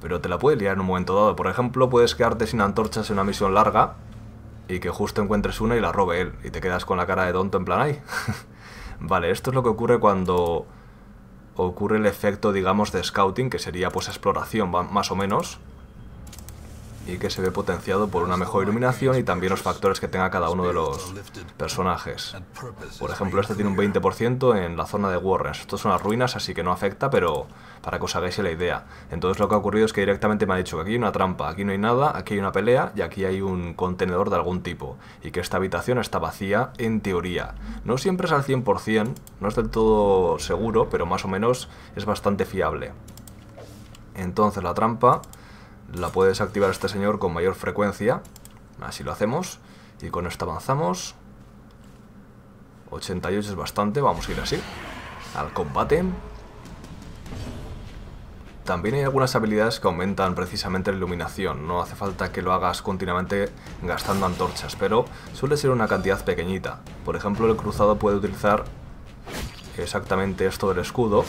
Pero te la puede liar en un momento dado. Por ejemplo, puedes quedarte sin antorchas en una misión larga y que justo encuentres una y la robe él. Y te quedas con la cara de tonto en plan ahí. vale, esto es lo que ocurre cuando ocurre el efecto, digamos, de scouting, que sería pues exploración, más o menos y que se ve potenciado por una mejor iluminación y también los factores que tenga cada uno de los personajes. Por ejemplo, este tiene un 20% en la zona de Warrens. Esto son las ruinas, así que no afecta, pero para que os hagáis la idea. Entonces lo que ha ocurrido es que directamente me ha dicho que aquí hay una trampa, aquí no hay nada, aquí hay una pelea y aquí hay un contenedor de algún tipo. Y que esta habitación está vacía en teoría. No siempre es al 100%, no es del todo seguro, pero más o menos es bastante fiable. Entonces la trampa la puedes activar este señor con mayor frecuencia. Así lo hacemos. Y con esto avanzamos. 88 es bastante, vamos a ir así. Al combate. También hay algunas habilidades que aumentan precisamente la iluminación. No hace falta que lo hagas continuamente gastando antorchas, pero suele ser una cantidad pequeñita. Por ejemplo, el cruzado puede utilizar exactamente esto del escudo,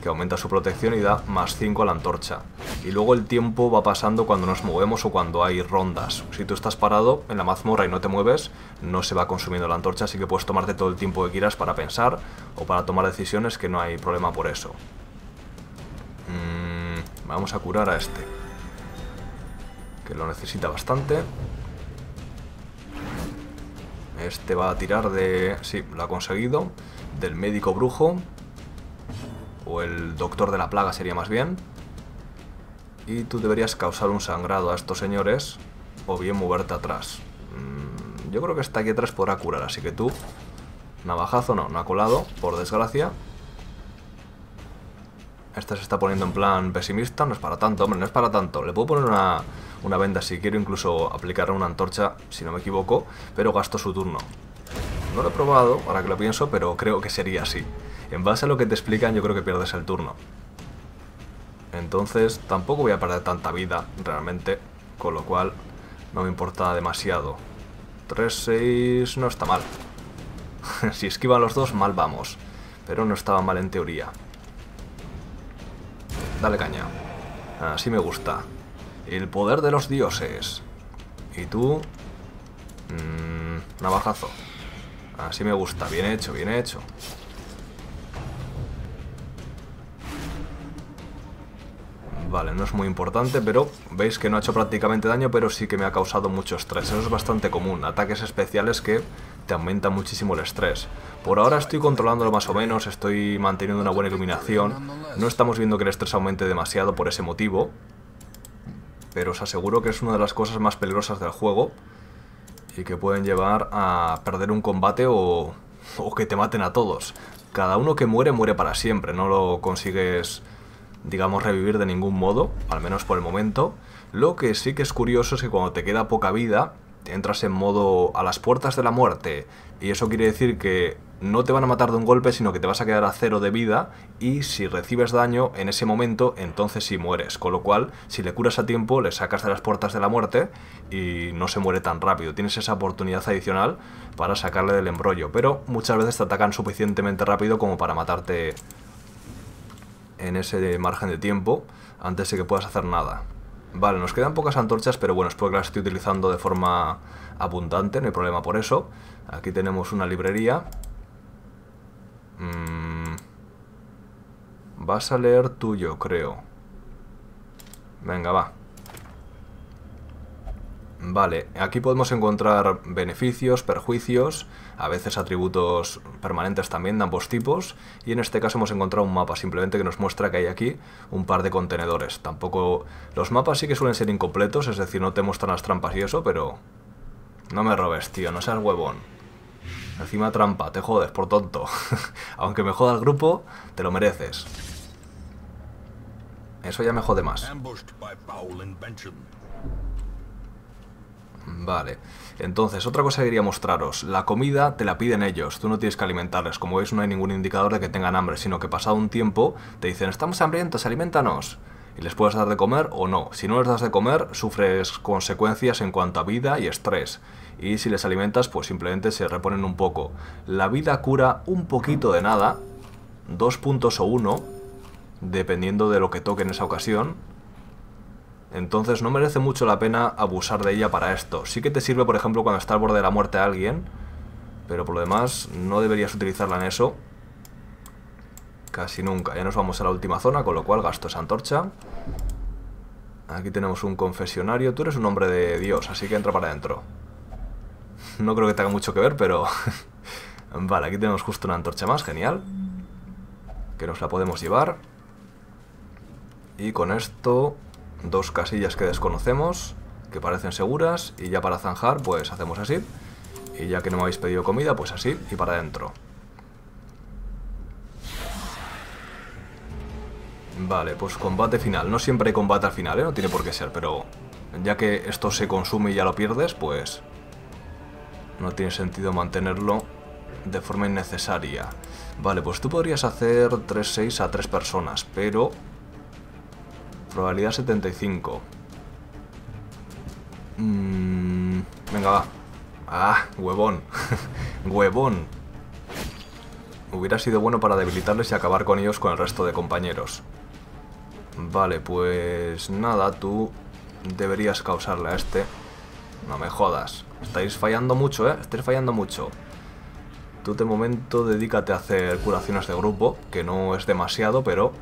que aumenta su protección y da más 5 a la antorcha. Y luego el tiempo va pasando cuando nos movemos o cuando hay rondas. Si tú estás parado en la mazmorra y no te mueves, no se va consumiendo la antorcha, así que puedes tomarte todo el tiempo que quieras para pensar o para tomar decisiones que no hay problema por eso. Mm, vamos a curar a este. Que lo necesita bastante. Este va a tirar de... Sí, lo ha conseguido. Del médico brujo o el doctor de la plaga sería más bien. Y tú deberías causar un sangrado a estos señores o bien moverte atrás. Mm, yo creo que está aquí atrás podrá curar, así que tú... Navajazo no, no ha colado, por desgracia. Este se está poniendo en plan pesimista, no es para tanto, hombre, no es para tanto. Le puedo poner una, una venda si quiero, incluso aplicar una antorcha, si no me equivoco, pero gasto su turno. No lo he probado, ahora que lo pienso, pero creo que sería así. En base a lo que te explican, yo creo que pierdes el turno. Entonces, tampoco voy a perder tanta vida, realmente. Con lo cual, no me importa demasiado. 3-6 no está mal. si esquivan los dos, mal vamos. Pero no estaba mal en teoría. Dale caña. Así me gusta. El poder de los dioses. Y tú... Mmm, navajazo. Así me gusta. Bien hecho, bien hecho. Vale, no es muy importante, pero veis que no ha hecho prácticamente daño, pero sí que me ha causado mucho estrés. Eso es bastante común, ataques especiales que te aumentan muchísimo el estrés. Por ahora estoy controlándolo más o menos, estoy manteniendo una buena iluminación. No estamos viendo que el estrés aumente demasiado por ese motivo. Pero os aseguro que es una de las cosas más peligrosas del juego. Y que pueden llevar a perder un combate o, o que te maten a todos. Cada uno que muere, muere para siempre, no lo consigues digamos, revivir de ningún modo, al menos por el momento. Lo que sí que es curioso es que cuando te queda poca vida, entras en modo a las puertas de la muerte. Y eso quiere decir que no te van a matar de un golpe, sino que te vas a quedar a cero de vida. Y si recibes daño en ese momento, entonces sí mueres. Con lo cual, si le curas a tiempo, le sacas de las puertas de la muerte y no se muere tan rápido. Tienes esa oportunidad adicional para sacarle del embrollo. Pero muchas veces te atacan suficientemente rápido como para matarte en ese margen de tiempo antes de que puedas hacer nada. Vale, nos quedan pocas antorchas, pero bueno, espero que las estoy utilizando de forma abundante, no hay problema por eso. Aquí tenemos una librería. Mm, vas a leer tuyo, creo. Venga, va. Vale, aquí podemos encontrar beneficios, perjuicios, a veces atributos permanentes también de ambos tipos, y en este caso hemos encontrado un mapa simplemente que nos muestra que hay aquí un par de contenedores. Tampoco... Los mapas sí que suelen ser incompletos, es decir, no te muestran las trampas y eso, pero... No me robes, tío, no seas huevón. Encima trampa, te jodes, por tonto. Aunque me joda el grupo, te lo mereces. Eso ya me jode más. Vale. Entonces, otra cosa que quería mostraros. La comida te la piden ellos, tú no tienes que alimentarles. Como veis, no hay ningún indicador de que tengan hambre, sino que pasado un tiempo te dicen, estamos hambrientos, alimentanos. Y les puedes dar de comer o no. Si no les das de comer, sufres consecuencias en cuanto a vida y estrés. Y si les alimentas, pues simplemente se reponen un poco. La vida cura un poquito de nada, dos puntos o uno, dependiendo de lo que toque en esa ocasión. Entonces no merece mucho la pena abusar de ella para esto. Sí que te sirve, por ejemplo, cuando está al borde de la muerte a alguien, pero por lo demás no deberías utilizarla en eso. Casi nunca. Ya nos vamos a la última zona, con lo cual gasto esa antorcha. Aquí tenemos un confesionario. Tú eres un hombre de Dios, así que entra para adentro. No creo que tenga mucho que ver, pero... vale, aquí tenemos justo una antorcha más, genial. Que nos la podemos llevar. Y con esto, dos casillas que desconocemos, que parecen seguras, y ya para zanjar, pues hacemos así. Y ya que no me habéis pedido comida, pues así, y para adentro. Vale, pues combate final. No siempre hay combate al final, ¿eh? No tiene por qué ser, pero ya que esto se consume y ya lo pierdes, pues no tiene sentido mantenerlo de forma innecesaria. Vale, pues tú podrías hacer 3-6 a 3 personas, pero... Probabilidad 75. Mm, venga, va. Ah, huevón. huevón. Hubiera sido bueno para debilitarles y acabar con ellos con el resto de compañeros. Vale, pues nada, tú deberías causarle a este. No me jodas. Estáis fallando mucho, ¿eh? Estáis fallando mucho. Tú de momento dedícate a hacer curaciones de grupo, que no es demasiado, pero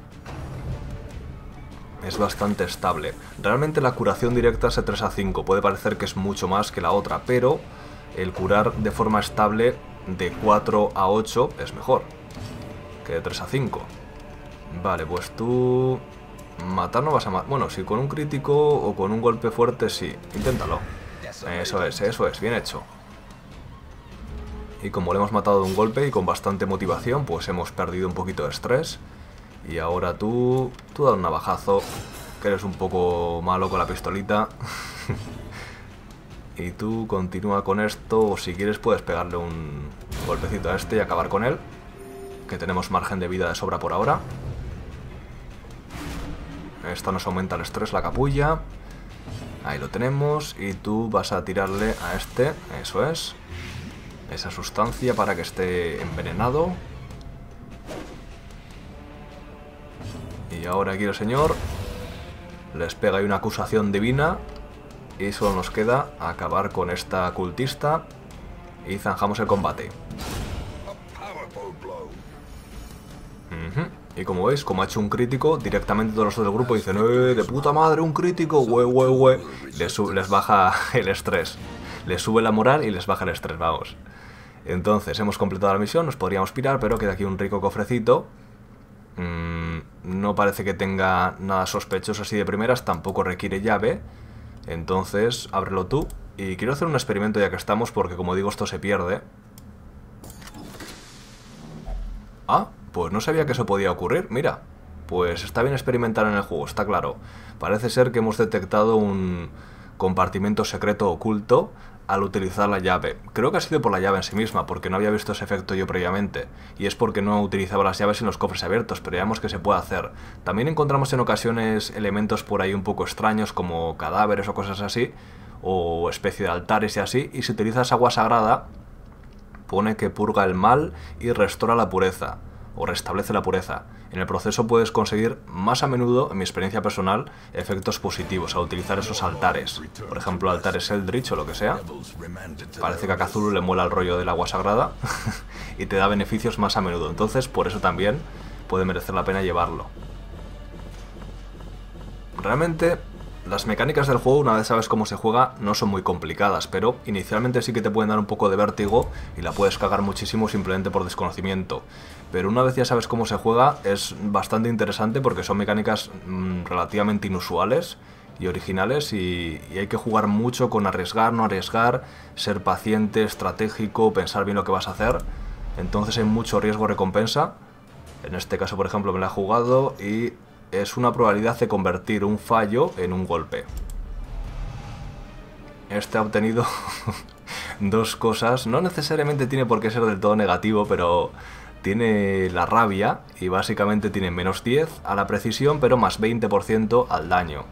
es bastante estable. Realmente la curación directa es de 3 a 5, puede parecer que es mucho más que la otra, pero el curar de forma estable de 4 a 8 es mejor que de 3 a 5. Vale, pues tú... Matar no vas a matar... Bueno, si con un crítico o con un golpe fuerte, sí. Inténtalo. Eso es, eso es, bien hecho. Y como le hemos matado de un golpe y con bastante motivación, pues hemos perdido un poquito de estrés. Y ahora tú... Tú da un navajazo, que eres un poco malo con la pistolita. y tú continúa con esto, o si quieres puedes pegarle un golpecito a este y acabar con él. Que tenemos margen de vida de sobra por ahora. Esto nos aumenta el estrés, la capulla. Ahí lo tenemos. Y tú vas a tirarle a este, eso es. Esa sustancia para que esté envenenado. Y ahora aquí el señor les pega ahí una acusación divina. Y solo nos queda acabar con esta cultista. Y zanjamos el combate. Y como veis, como ha hecho un crítico, directamente todos los del grupo dicen ¡Eh, de puta madre, un crítico! ¡Hue, hue, hue! Les, les baja el estrés. Les sube la moral y les baja el estrés, vamos. Entonces, hemos completado la misión, nos podríamos pirar, pero queda aquí un rico cofrecito. Mm, no parece que tenga nada sospechoso así de primeras, tampoco requiere llave. Entonces, ábrelo tú. Y quiero hacer un experimento ya que estamos, porque como digo, esto se pierde. Ah, pues no sabía que eso podía ocurrir, mira. Pues está bien experimentar en el juego, está claro. Parece ser que hemos detectado un compartimento secreto oculto al utilizar la llave. Creo que ha sido por la llave en sí misma, porque no había visto ese efecto yo previamente. Y es porque no utilizaba las llaves en los cofres abiertos, pero veamos que se puede hacer. También encontramos en ocasiones elementos por ahí un poco extraños, como cadáveres o cosas así, o especie de altares y así, y si utilizas agua sagrada, pone que purga el mal y restaura la pureza, o restablece la pureza. En el proceso puedes conseguir más a menudo, en mi experiencia personal, efectos positivos al utilizar esos altares. Por ejemplo, altares Eldritch o lo que sea. Parece que a Cthulhu le muela el rollo del agua sagrada y te da beneficios más a menudo. Entonces, por eso también puede merecer la pena llevarlo. Realmente, las mecánicas del juego, una vez sabes cómo se juega, no son muy complicadas, pero inicialmente sí que te pueden dar un poco de vértigo y la puedes cagar muchísimo simplemente por desconocimiento. Pero una vez ya sabes cómo se juega, es bastante interesante porque son mecánicas mm, relativamente inusuales y originales y, y hay que jugar mucho con arriesgar, no arriesgar, ser paciente, estratégico, pensar bien lo que vas a hacer. Entonces hay mucho riesgo-recompensa. En este caso, por ejemplo, me la he jugado y es una probabilidad de convertir un fallo en un golpe. Este ha obtenido dos cosas. No necesariamente tiene por qué ser del todo negativo, pero tiene la rabia y básicamente tiene menos 10 a la precisión, pero más 20% al daño.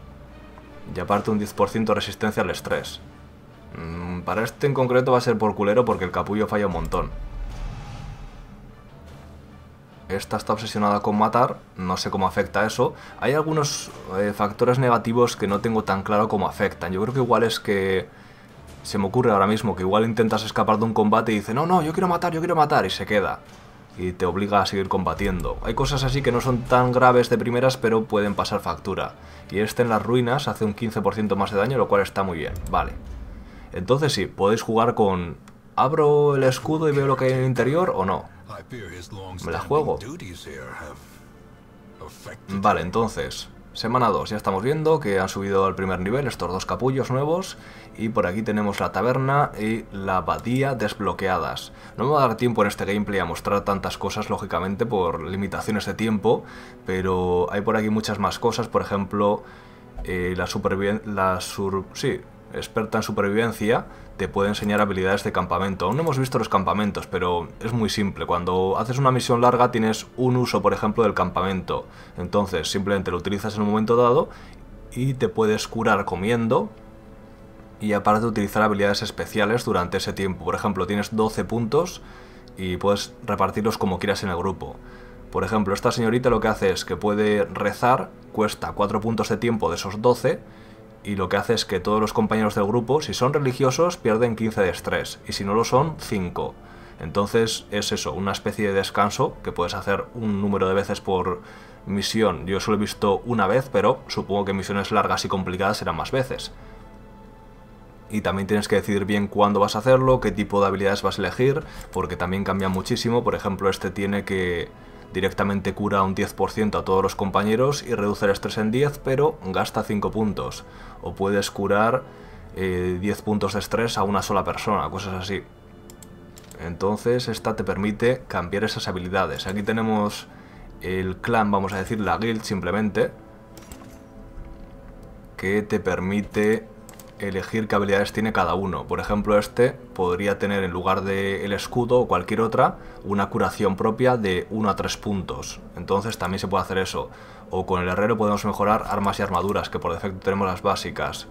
Y aparte un 10% de resistencia al estrés. Mm, para este en concreto va a ser por culero porque el capullo falla un montón. Esta está obsesionada con matar, no sé cómo afecta eso. Hay algunos eh, factores negativos que no tengo tan claro cómo afectan. Yo creo que igual es que... Se me ocurre ahora mismo que igual intentas escapar de un combate y dice no, no, yo quiero matar, yo quiero matar y se queda. Y te obliga a seguir combatiendo. Hay cosas así que no son tan graves de primeras pero pueden pasar factura. Y este en las ruinas hace un 15% más de daño, lo cual está muy bien. Vale. Entonces sí, podéis jugar con... ¿Abro el escudo y veo lo que hay en el interior o no? Me la juego. Vale, entonces, semana 2, ya estamos viendo que han subido al primer nivel estos dos capullos nuevos y por aquí tenemos la taberna y la abadía desbloqueadas. No me va a dar tiempo en este gameplay a mostrar tantas cosas, lógicamente, por limitaciones de tiempo, pero hay por aquí muchas más cosas, por ejemplo, eh, la supervivencia... Sur sí, experta en supervivencia, te puede enseñar habilidades de campamento. Aún no hemos visto los campamentos, pero es muy simple. Cuando haces una misión larga tienes un uso, por ejemplo, del campamento. Entonces simplemente lo utilizas en un momento dado y te puedes curar comiendo y aparte utilizar habilidades especiales durante ese tiempo. Por ejemplo, tienes 12 puntos y puedes repartirlos como quieras en el grupo. Por ejemplo, esta señorita lo que hace es que puede rezar, cuesta 4 puntos de tiempo de esos 12 y lo que hace es que todos los compañeros del grupo, si son religiosos, pierden 15 de estrés, y si no lo son, 5. Entonces es eso, una especie de descanso que puedes hacer un número de veces por misión. Yo solo he visto una vez, pero supongo que misiones largas y complicadas serán más veces. Y también tienes que decidir bien cuándo vas a hacerlo, qué tipo de habilidades vas a elegir, porque también cambia muchísimo. Por ejemplo, este tiene que Directamente cura un 10% a todos los compañeros y reduce el estrés en 10, pero gasta 5 puntos. O puedes curar 10 eh, puntos de estrés a una sola persona, cosas así. Entonces esta te permite cambiar esas habilidades. Aquí tenemos el clan, vamos a decir la guild simplemente, que te permite elegir qué habilidades tiene cada uno. Por ejemplo, este podría tener en lugar del el escudo o cualquier otra, una curación propia de 1 a 3 puntos. Entonces también se puede hacer eso. O con el herrero podemos mejorar armas y armaduras, que por defecto tenemos las básicas.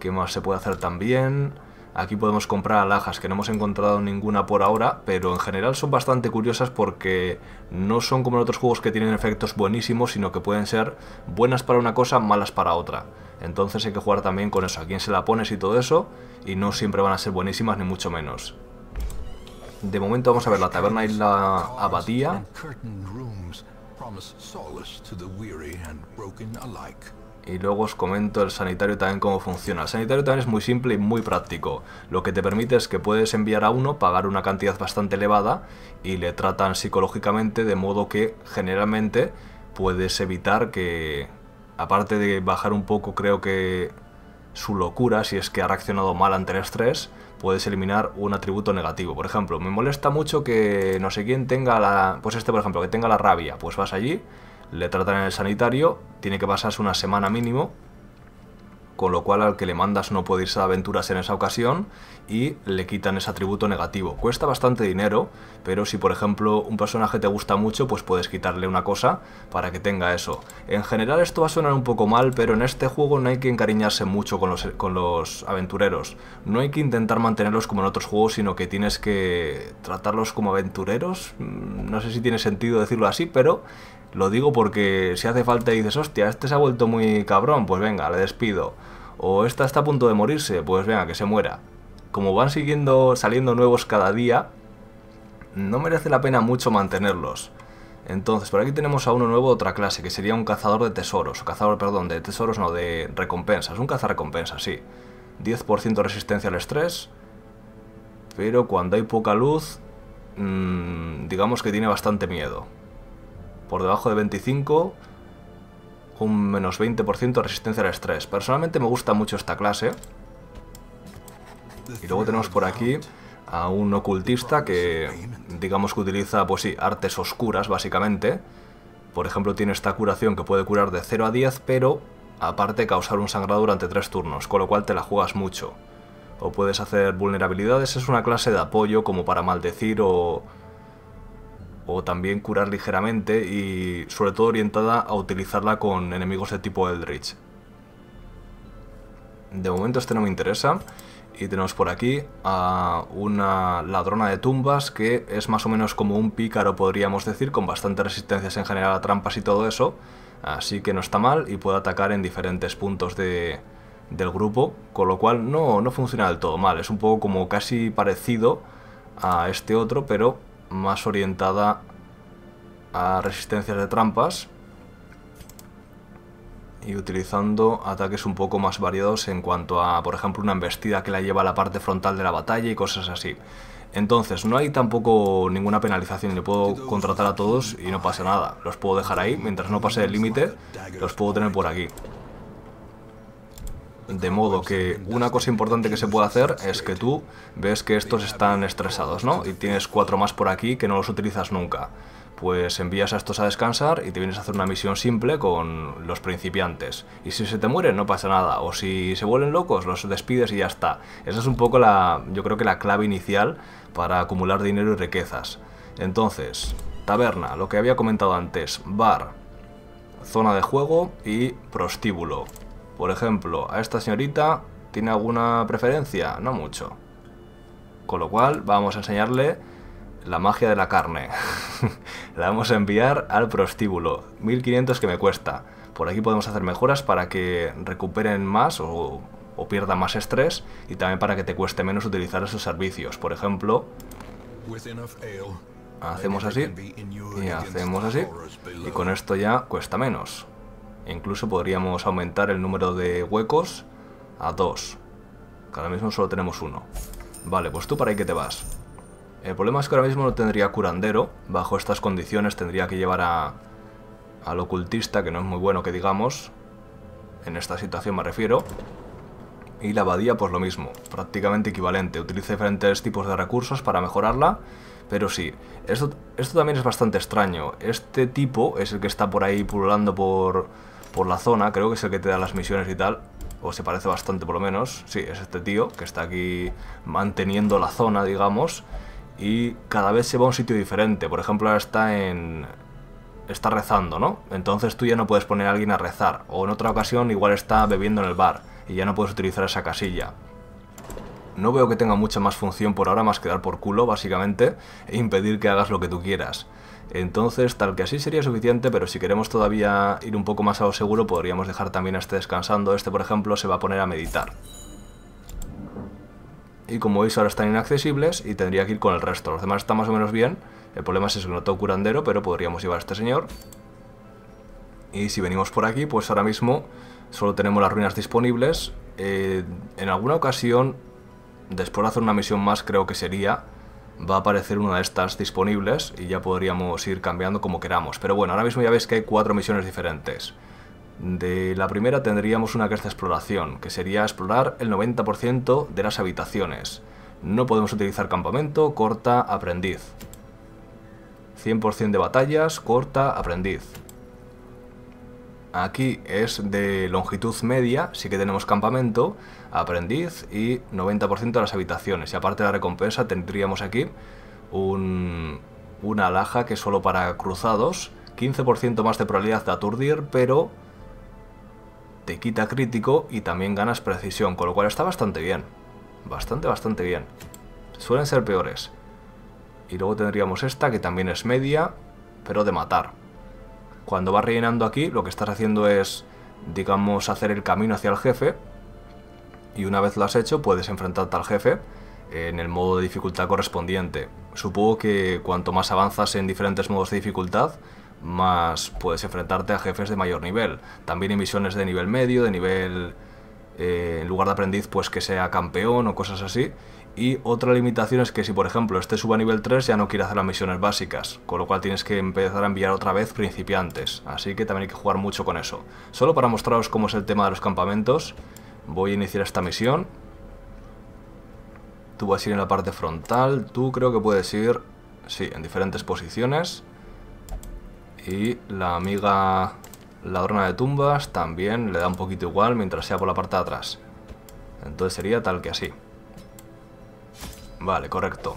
¿Qué más se puede hacer también? Aquí podemos comprar alhajas, que no hemos encontrado ninguna por ahora, pero en general son bastante curiosas porque no son como en otros juegos que tienen efectos buenísimos, sino que pueden ser buenas para una cosa, malas para otra. Entonces hay que jugar también con eso, a quién se la pones y todo eso, y no siempre van a ser buenísimas ni mucho menos. De momento vamos a ver la taberna y la abadía. Y luego os comento el sanitario también cómo funciona. El sanitario también es muy simple y muy práctico. Lo que te permite es que puedes enviar a uno, pagar una cantidad bastante elevada y le tratan psicológicamente de modo que generalmente puedes evitar que, aparte de bajar un poco creo que su locura, si es que ha reaccionado mal ante el estrés, puedes eliminar un atributo negativo. Por ejemplo, me molesta mucho que no sé quién tenga la... Pues este, por ejemplo, que tenga la rabia. Pues vas allí, le tratan en el sanitario, tiene que pasarse una semana mínimo con lo cual al que le mandas no puede irse a aventuras en esa ocasión y le quitan ese atributo negativo. Cuesta bastante dinero, pero si por ejemplo un personaje te gusta mucho, pues puedes quitarle una cosa para que tenga eso. En general esto va a sonar un poco mal, pero en este juego no hay que encariñarse mucho con los, con los aventureros. No hay que intentar mantenerlos como en otros juegos, sino que tienes que tratarlos como aventureros. Mm, no sé si tiene sentido decirlo así, pero lo digo porque si hace falta y dices, hostia, este se ha vuelto muy cabrón, pues venga, le despido. O esta está a punto de morirse, pues venga, que se muera. Como van siguiendo, saliendo nuevos cada día, no merece la pena mucho mantenerlos. Entonces, por aquí tenemos a uno nuevo de otra clase, que sería un cazador de tesoros. Cazador, perdón, de tesoros no, de recompensas. Un cazarrecompensas, sí. 10% resistencia al estrés. Pero cuando hay poca luz, mmm, digamos que tiene bastante miedo por debajo de 25, un menos 20% de resistencia al estrés. Personalmente me gusta mucho esta clase. Y luego tenemos por aquí a un ocultista que digamos que utiliza, pues sí, artes oscuras básicamente. Por ejemplo, tiene esta curación que puede curar de 0 a 10, pero aparte causar un sangrado durante 3 turnos, con lo cual te la juegas mucho. O puedes hacer vulnerabilidades, es una clase de apoyo como para maldecir o, o también curar ligeramente y sobre todo orientada a utilizarla con enemigos de tipo Eldritch. De momento este no me interesa. Y tenemos por aquí a una ladrona de tumbas que es más o menos como un pícaro podríamos decir, con bastantes resistencias en general a trampas y todo eso. Así que no está mal y puede atacar en diferentes puntos de, del grupo, con lo cual no, no funciona del todo mal. Es un poco como casi parecido a este otro, pero más orientada a resistencias de trampas y utilizando ataques un poco más variados en cuanto a, por ejemplo, una embestida que la lleva a la parte frontal de la batalla y cosas así. Entonces, no hay tampoco ninguna penalización, le puedo contratar a todos y no pasa nada. Los puedo dejar ahí, mientras no pase el límite, los puedo tener por aquí. De modo que una cosa importante que se puede hacer es que tú ves que estos están estresados, ¿no? Y tienes cuatro más por aquí que no los utilizas nunca. Pues envías a estos a descansar y te vienes a hacer una misión simple con los principiantes. Y si se te mueren no pasa nada, o si se vuelven locos los despides y ya está. Esa es un poco la, yo creo que la clave inicial para acumular dinero y riquezas. Entonces, taberna, lo que había comentado antes, bar, zona de juego y prostíbulo. Por ejemplo, a esta señorita tiene alguna preferencia, no mucho. Con lo cual vamos a enseñarle la magia de la carne. la vamos a enviar al prostíbulo. 1500 que me cuesta. Por aquí podemos hacer mejoras para que recuperen más o, o pierdan más estrés y también para que te cueste menos utilizar esos servicios. Por ejemplo, hacemos así y hacemos así y con esto ya cuesta menos. Incluso podríamos aumentar el número de huecos a 2. Que ahora mismo solo tenemos uno. Vale, pues tú para ahí que te vas. El problema es que ahora mismo no tendría curandero. Bajo estas condiciones tendría que llevar a, al ocultista, que no es muy bueno que digamos. En esta situación me refiero. Y la abadía pues lo mismo, prácticamente equivalente. Utiliza diferentes tipos de recursos para mejorarla. Pero sí, esto, esto también es bastante extraño. Este tipo es el que está por ahí pululando por, por la zona, creo que es el que te da las misiones y tal, o se parece bastante por lo menos, sí, es este tío que está aquí manteniendo la zona, digamos, y cada vez se va a un sitio diferente, por ejemplo ahora está en... está rezando, ¿no? Entonces tú ya no puedes poner a alguien a rezar, o en otra ocasión igual está bebiendo en el bar, y ya no puedes utilizar esa casilla. No veo que tenga mucha más función por ahora más que dar por culo, básicamente, e impedir que hagas lo que tú quieras. Entonces, tal que así sería suficiente, pero si queremos todavía ir un poco más a lo seguro, podríamos dejar también a este descansando. Este, por ejemplo, se va a poner a meditar. Y como veis, ahora están inaccesibles y tendría que ir con el resto. Los demás están más o menos bien. El problema es que no tengo curandero, pero podríamos llevar a este señor. Y si venimos por aquí, pues ahora mismo solo tenemos las ruinas disponibles. Eh, en alguna ocasión, después de hacer una misión más, creo que sería va a aparecer una de estas disponibles y ya podríamos ir cambiando como queramos. Pero bueno, ahora mismo ya veis que hay cuatro misiones diferentes. De la primera tendríamos una que es de exploración, que sería explorar el 90% de las habitaciones. No podemos utilizar campamento, corta, aprendiz. 100% de batallas, corta, aprendiz. Aquí es de longitud media, sí que tenemos campamento, aprendiz y 90% de las habitaciones. Y aparte de la recompensa tendríamos aquí un, una alhaja que es solo para cruzados, 15% más de probabilidad de aturdir, pero te quita crítico y también ganas precisión, con lo cual está bastante bien. Bastante, bastante bien. Suelen ser peores. Y luego tendríamos esta que también es media, pero de matar. Cuando vas rellenando aquí, lo que estás haciendo es, digamos, hacer el camino hacia el jefe. Y una vez lo has hecho, puedes enfrentarte al jefe en el modo de dificultad correspondiente. Supongo que cuanto más avanzas en diferentes modos de dificultad, más puedes enfrentarte a jefes de mayor nivel. También en misiones de nivel medio, de nivel... Eh, en lugar de aprendiz, pues que sea campeón o cosas así. Y otra limitación es que si por ejemplo este suba a nivel 3 ya no quiere hacer las misiones básicas, con lo cual tienes que empezar a enviar otra vez principiantes, así que también hay que jugar mucho con eso. Solo para mostraros cómo es el tema de los campamentos, voy a iniciar esta misión. Tú vas a ir en la parte frontal, tú creo que puedes ir, sí, en diferentes posiciones. Y la amiga ladrona de tumbas también le da un poquito igual mientras sea por la parte de atrás. Entonces sería tal que así. Vale, correcto.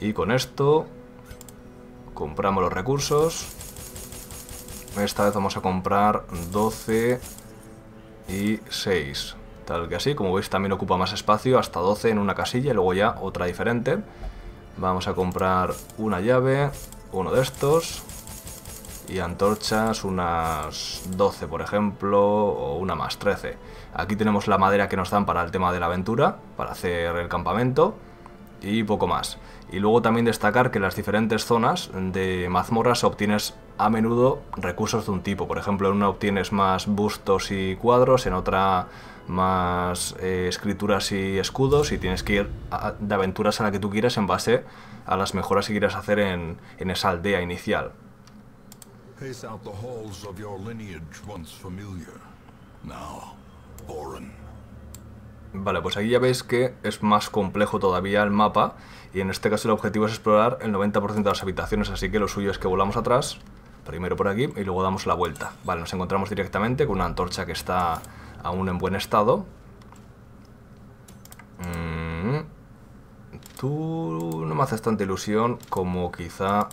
Y con esto compramos los recursos. Esta vez vamos a comprar 12 y 6. Tal que así, como veis también ocupa más espacio, hasta 12 en una casilla y luego ya otra diferente. Vamos a comprar una llave, uno de estos. Y antorchas unas 12 por ejemplo, o una más, 13. Aquí tenemos la madera que nos dan para el tema de la aventura, para hacer el campamento. Y poco más. Y luego también destacar que en las diferentes zonas de mazmorras obtienes a menudo recursos de un tipo. Por ejemplo, en una obtienes más bustos y cuadros, en otra más eh, escrituras y escudos y tienes que ir de aventuras a la que tú quieras en base a las mejoras que quieras hacer en, en esa aldea inicial. Vale, pues aquí ya veis que es más complejo todavía el mapa y en este caso el objetivo es explorar el 90% de las habitaciones, así que lo suyo es que volamos atrás, primero por aquí y luego damos la vuelta. Vale, nos encontramos directamente con una antorcha que está aún en buen estado. Mm. Tú no me haces tanta ilusión como quizá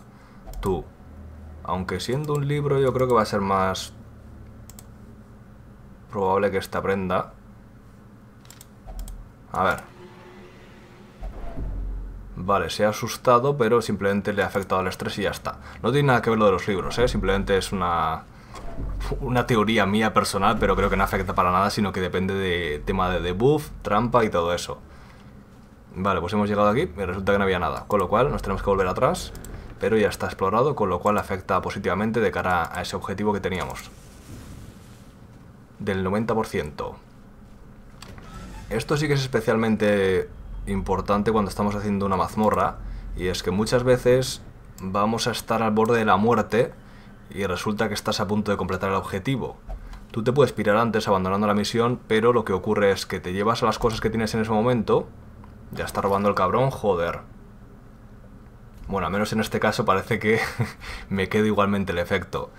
tú. Aunque siendo un libro yo creo que va a ser más probable que esta prenda. A ver. Vale, se ha asustado, pero simplemente le ha afectado al estrés y ya está. No tiene nada que ver lo de los libros, ¿eh? Simplemente es una una teoría mía personal, pero creo que no afecta para nada, sino que depende de tema de debuff, trampa y todo eso. Vale, pues hemos llegado aquí y resulta que no había nada, con lo cual nos tenemos que volver atrás, pero ya está explorado, con lo cual afecta positivamente de cara a ese objetivo que teníamos. Del 90%. Esto sí que es especialmente importante cuando estamos haciendo una mazmorra, y es que muchas veces vamos a estar al borde de la muerte y resulta que estás a punto de completar el objetivo. Tú te puedes pirar antes abandonando la misión, pero lo que ocurre es que te llevas a las cosas que tienes en ese momento. Ya está robando el cabrón, joder. Bueno, al menos en este caso parece que me queda igualmente el efecto.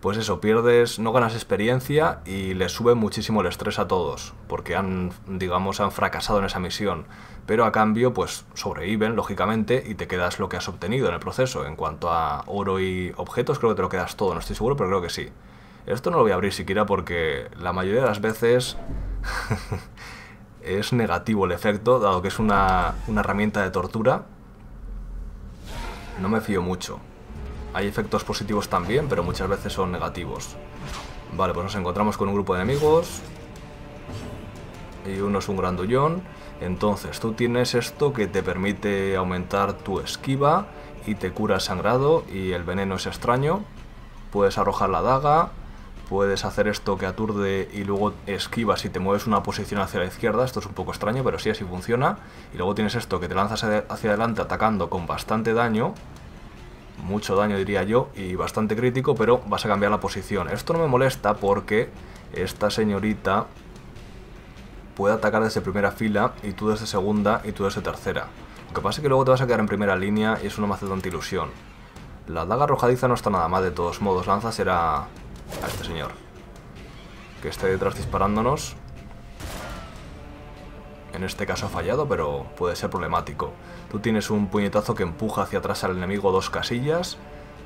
Pues eso, pierdes, no ganas experiencia y le sube muchísimo el estrés a todos, porque han, digamos, han fracasado en esa misión pero a cambio pues sobreviven lógicamente y te quedas lo que has obtenido en el proceso. En cuanto a oro y objetos creo que te lo quedas todo, no estoy seguro, pero creo que sí. Esto no lo voy a abrir siquiera porque la mayoría de las veces es negativo el efecto, dado que es una, una herramienta de tortura. No me fío mucho. Hay efectos positivos también, pero muchas veces son negativos. Vale, pues nos encontramos con un grupo de enemigos. Y uno es un grandullón. Entonces tú tienes esto que te permite aumentar tu esquiva y te cura sangrado y el veneno es extraño. Puedes arrojar la daga, puedes hacer esto que aturde y luego esquivas y te mueves una posición hacia la izquierda. Esto es un poco extraño, pero sí así funciona. Y luego tienes esto que te lanzas hacia adelante atacando con bastante daño. Mucho daño diría yo y bastante crítico, pero vas a cambiar la posición. Esto no me molesta porque esta señorita puede atacar desde primera fila y tú desde segunda y tú desde tercera. Lo que pasa es que luego te vas a quedar en primera línea y eso no me hace tanta ilusión. La daga arrojadiza no está nada mal de todos modos. Lanza será a este señor. Que esté detrás disparándonos. En este caso ha fallado, pero puede ser problemático. Tú tienes un puñetazo que empuja hacia atrás al enemigo dos casillas.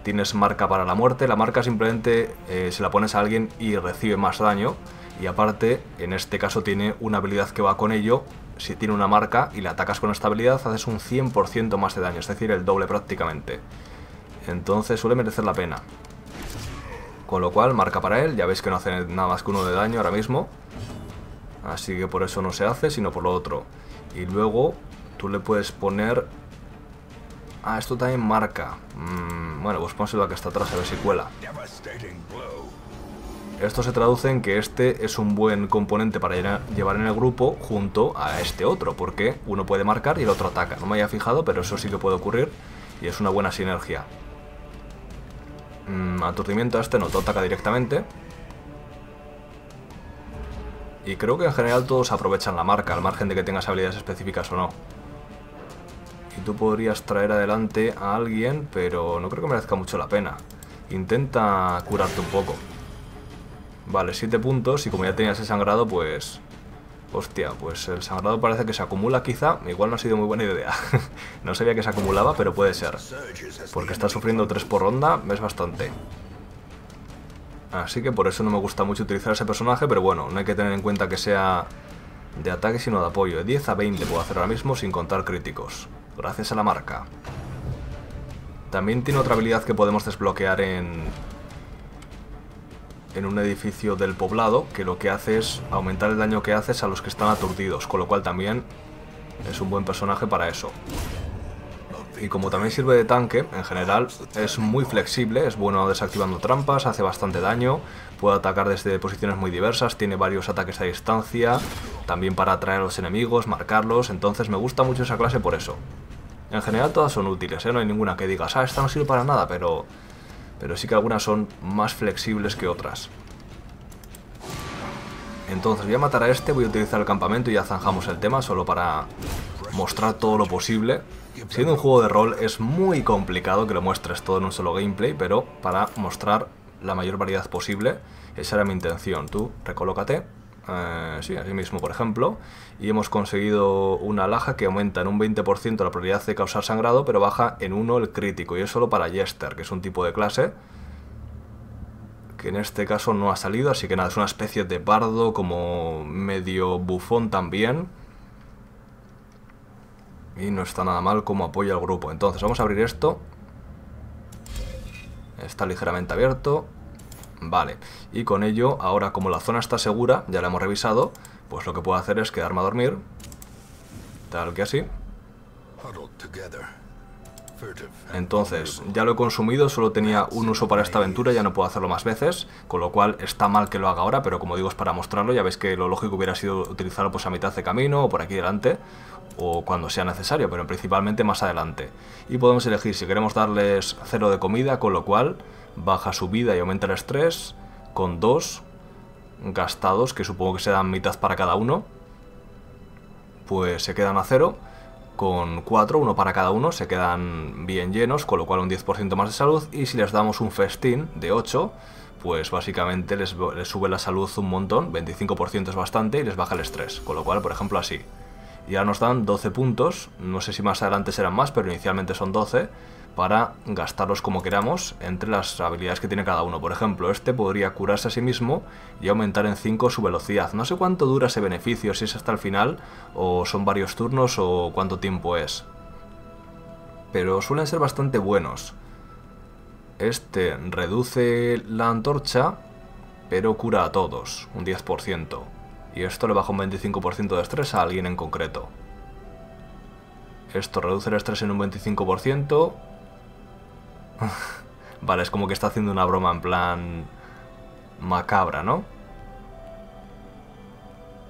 Tienes marca para la muerte. La marca simplemente eh, se la pones a alguien y recibe más daño y aparte, en este caso tiene una habilidad que va con ello, si tiene una marca y la atacas con esta habilidad haces un 100% más de daño, es decir, el doble prácticamente. Entonces suele merecer la pena. Con lo cual, marca para él, ya veis que no hace nada más que uno de daño ahora mismo. Así que por eso no se hace, sino por lo otro. Y luego tú le puedes poner... Ah, esto también marca. Mm, bueno, pues pónselo que está atrás a ver si cuela. Esto se traduce en que este es un buen componente para llevar en el grupo junto a este otro, porque uno puede marcar y el otro ataca. No me había fijado, pero eso sí que puede ocurrir y es una buena sinergia. Mm, aturdimiento a este no, te ataca directamente. Y creo que en general todos aprovechan la marca, al margen de que tengas habilidades específicas o no. Y tú podrías traer adelante a alguien, pero no creo que merezca mucho la pena. intenta curarte un poco. Vale, 7 puntos y como ya tenías el sangrado, pues... Hostia, pues el sangrado parece que se acumula quizá. Igual no ha sido muy buena idea. no sabía que se acumulaba, pero puede ser. Porque está sufriendo 3 por ronda, es bastante. Así que por eso no me gusta mucho utilizar ese personaje, pero bueno, no hay que tener en cuenta que sea de ataque sino de apoyo. De 10 a 20 puedo hacer ahora mismo sin contar críticos. Gracias a la marca. También tiene otra habilidad que podemos desbloquear en, en un edificio del poblado, que lo que hace es aumentar el daño que haces a los que están aturdidos, con lo cual también es un buen personaje para eso. Y como también sirve de tanque, en general es muy flexible, es bueno desactivando trampas, hace bastante daño, puede atacar desde posiciones muy diversas, tiene varios ataques a distancia, también para atraer a los enemigos, marcarlos, entonces me gusta mucho esa clase por eso. En general todas son útiles, ¿eh? no hay ninguna que digas, ah, esta no sirve para nada, pero, pero sí que algunas son más flexibles que otras. Entonces voy a matar a este, voy a utilizar el campamento y ya zanjamos el tema solo para mostrar todo lo posible. Siendo un juego de rol es muy complicado que lo muestres todo en un solo gameplay, pero para mostrar la mayor variedad posible, esa era mi intención. Tú, recolócate. Eh, sí, así mismo, por ejemplo. Y hemos conseguido una alhaja que aumenta en un 20% la probabilidad de causar sangrado, pero baja en 1 el crítico. Y es solo para Jester, que es un tipo de clase que en este caso no ha salido, así que nada, es una especie de bardo como medio bufón también. Y no está nada mal como apoya al grupo. Entonces vamos a abrir esto. Está ligeramente abierto. Vale. Y con ello, ahora como la zona está segura, ya la hemos revisado, pues lo que puedo hacer es quedarme a dormir. Tal que así. Entonces, ya lo he consumido, solo tenía un uso para esta aventura, ya no puedo hacerlo más veces, con lo cual está mal que lo haga ahora, pero como digo es para mostrarlo, ya veis que lo lógico hubiera sido utilizarlo pues a mitad de camino o por aquí delante, o cuando sea necesario, pero principalmente más adelante. Y podemos elegir si queremos darles cero de comida, con lo cual baja su vida y aumenta el estrés, con dos gastados, que supongo que se dan mitad para cada uno, pues se quedan a cero con 4, uno para cada uno, se quedan bien llenos, con lo cual un 10% más de salud, y si les damos un festín de 8, pues básicamente les, sube la salud un montón, 25% es bastante, y les baja el estrés, con lo cual, por ejemplo, así. Y ahora nos dan 12 puntos, no sé si más adelante serán más, pero inicialmente son 12, para gastarlos como queramos entre las habilidades que tiene cada uno. Por ejemplo, este podría curarse a sí mismo y aumentar en 5 su velocidad. No sé cuánto dura ese beneficio, si es hasta el final, o son varios turnos, o cuánto tiempo es. Pero suelen ser bastante buenos. Este reduce la antorcha, pero cura a todos, un 10%. Y esto le baja un 25% de estrés a alguien en concreto. Esto reduce el estrés en un 25%, vale, es como que está haciendo una broma en plan macabra, ¿no?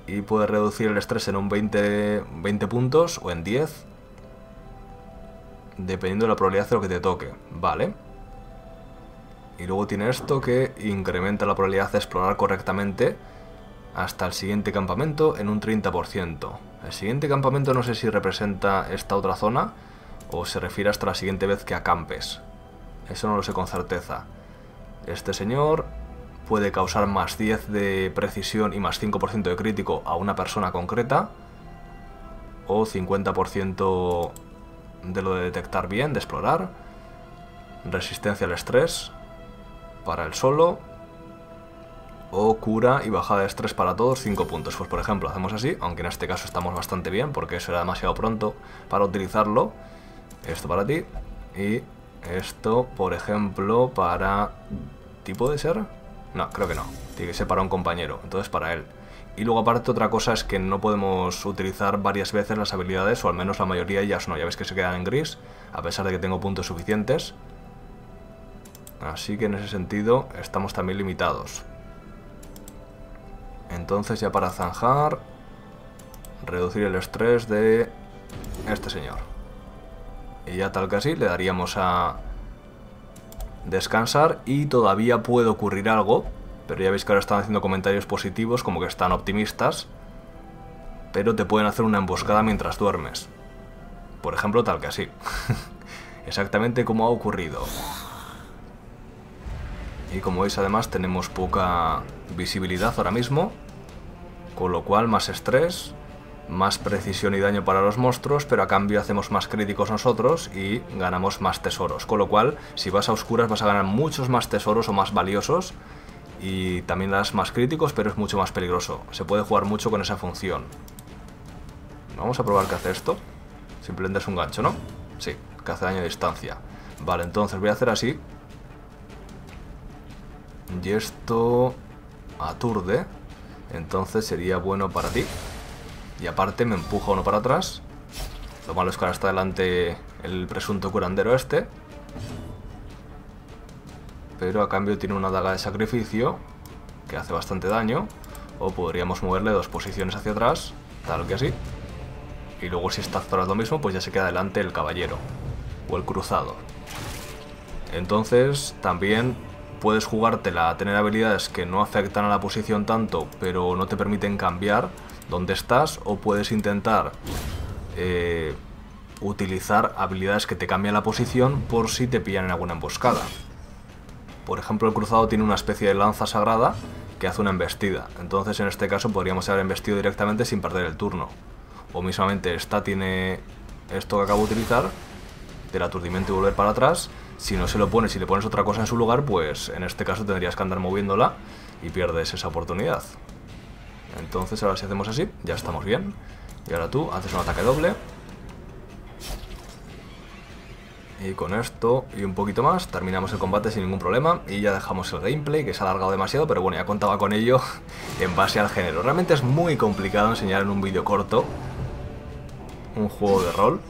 Y puede reducir el estrés en un 20, 20 puntos o en 10. Dependiendo de la probabilidad de lo que te toque. Vale. Y luego tiene esto que incrementa la probabilidad de explorar correctamente hasta el siguiente campamento en un 30%. El siguiente campamento no sé si representa esta otra zona o se refiere hasta la siguiente vez que acampes. Eso no lo sé con certeza. Este señor puede causar más 10 de precisión y más 5% de crítico a una persona concreta. O 50% de lo de detectar bien, de explorar. Resistencia al estrés para el solo. O cura y bajada de estrés para todos, 5 puntos. Pues por ejemplo, hacemos así, aunque en este caso estamos bastante bien porque eso era demasiado pronto para utilizarlo. Esto para ti. Y esto, por ejemplo, para... ¿Tipo de ser? No, creo que no. Tiene que ser para un compañero, entonces para él. Y luego aparte otra cosa es que no podemos utilizar varias veces las habilidades, o al menos la mayoría de ellas no. Ya ves que se quedan en gris, a pesar de que tengo puntos suficientes. Así que en ese sentido estamos también limitados. Entonces ya para zanjar, reducir el estrés de este señor. Y ya tal que así le daríamos a descansar y todavía puede ocurrir algo, pero ya veis que ahora están haciendo comentarios positivos, como que están optimistas, pero te pueden hacer una emboscada mientras duermes. Por ejemplo, tal que así. Exactamente como ha ocurrido. Y como veis además tenemos poca visibilidad ahora mismo, con lo cual más estrés, más precisión y daño para los monstruos, pero a cambio hacemos más críticos nosotros y ganamos más tesoros. Con lo cual, si vas a oscuras vas a ganar muchos más tesoros o más valiosos y también las más críticos, pero es mucho más peligroso. Se puede jugar mucho con esa función. Vamos a probar que hace esto. Simplemente es un gancho, ¿no? Sí, que hace daño a distancia. Vale, entonces voy a hacer así. Y esto aturde. Entonces sería bueno para ti. Y aparte me empuja uno para atrás. Lo malo es que ahora está delante el presunto curandero este. Pero a cambio tiene una daga de sacrificio que hace bastante daño. O podríamos moverle dos posiciones hacia atrás, tal que así. Y luego si está Zora lo mismo, pues ya se queda delante el caballero. O el cruzado. Entonces también puedes jugártela a tener habilidades que no afectan a la posición tanto, pero no te permiten cambiar dónde estás, o puedes intentar eh, utilizar habilidades que te cambian la posición por si te pillan en alguna emboscada. Por ejemplo, el cruzado tiene una especie de lanza sagrada que hace una embestida. Entonces, en este caso, podríamos haber embestido directamente sin perder el turno. O mismamente, esta tiene esto que acabo de utilizar, del aturdimiento y volver para atrás, si no se lo pones y le pones otra cosa en su lugar, pues en este caso tendrías que andar moviéndola y pierdes esa oportunidad. Entonces ahora si hacemos así, ya estamos bien. Y ahora tú haces un ataque doble. Y con esto y un poquito más terminamos el combate sin ningún problema y ya dejamos el gameplay que se ha alargado demasiado, pero bueno, ya contaba con ello en base al género. Realmente es muy complicado enseñar en un vídeo corto un juego de rol,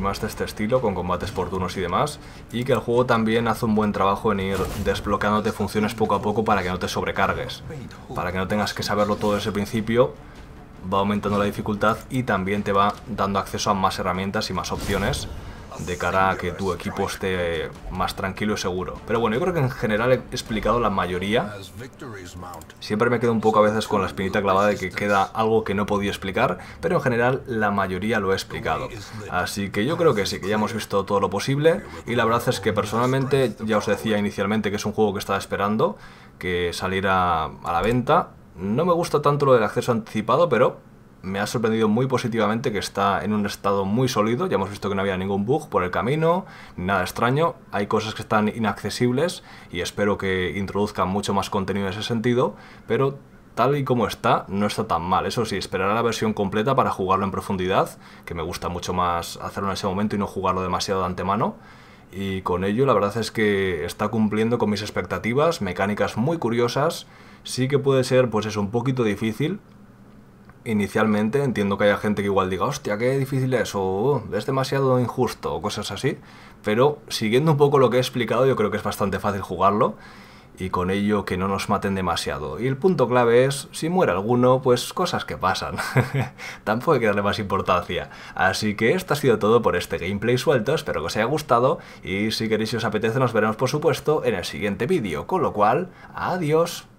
de este estilo, con combates por turnos y demás, y que el juego también hace un buen trabajo en ir desbloqueándote funciones poco a poco para que no te sobrecargues, para que no tengas que saberlo todo desde el principio, va aumentando la dificultad y también te va dando acceso a más herramientas y más opciones de cara a que tu equipo esté más tranquilo y seguro. Pero bueno, yo creo que en general he explicado la mayoría. Siempre me quedo un poco a veces con la espinita clavada de que queda algo que no podía explicar, pero en general la mayoría lo he explicado. Así que yo creo que sí, que ya hemos visto todo lo posible y la verdad es que personalmente ya os decía inicialmente que es un juego que estaba esperando que saliera a la venta. No me gusta tanto lo del acceso anticipado, pero me ha sorprendido muy positivamente que está en un estado muy sólido. Ya hemos visto que no había ningún bug por el camino, nada extraño. Hay cosas que están inaccesibles y espero que introduzcan mucho más contenido en ese sentido, pero tal y como está, no está tan mal. Eso sí, esperaré la versión completa para jugarlo en profundidad, que me gusta mucho más hacerlo en ese momento y no jugarlo demasiado de antemano. Y con ello la verdad es que está cumpliendo con mis expectativas, mecánicas muy curiosas. Sí que puede ser, pues es un poquito difícil, inicialmente entiendo que haya gente que igual diga, hostia, qué difícil es, o es demasiado injusto, o cosas así, pero siguiendo un poco lo que he explicado, yo creo que es bastante fácil jugarlo y con ello que no nos maten demasiado. Y el punto clave es, si muere alguno, pues cosas que pasan. Tampoco hay que darle más importancia. Así que esto ha sido todo por este gameplay suelto, espero que os haya gustado y si queréis y os apetece nos veremos por supuesto en el siguiente vídeo, con lo cual, adiós.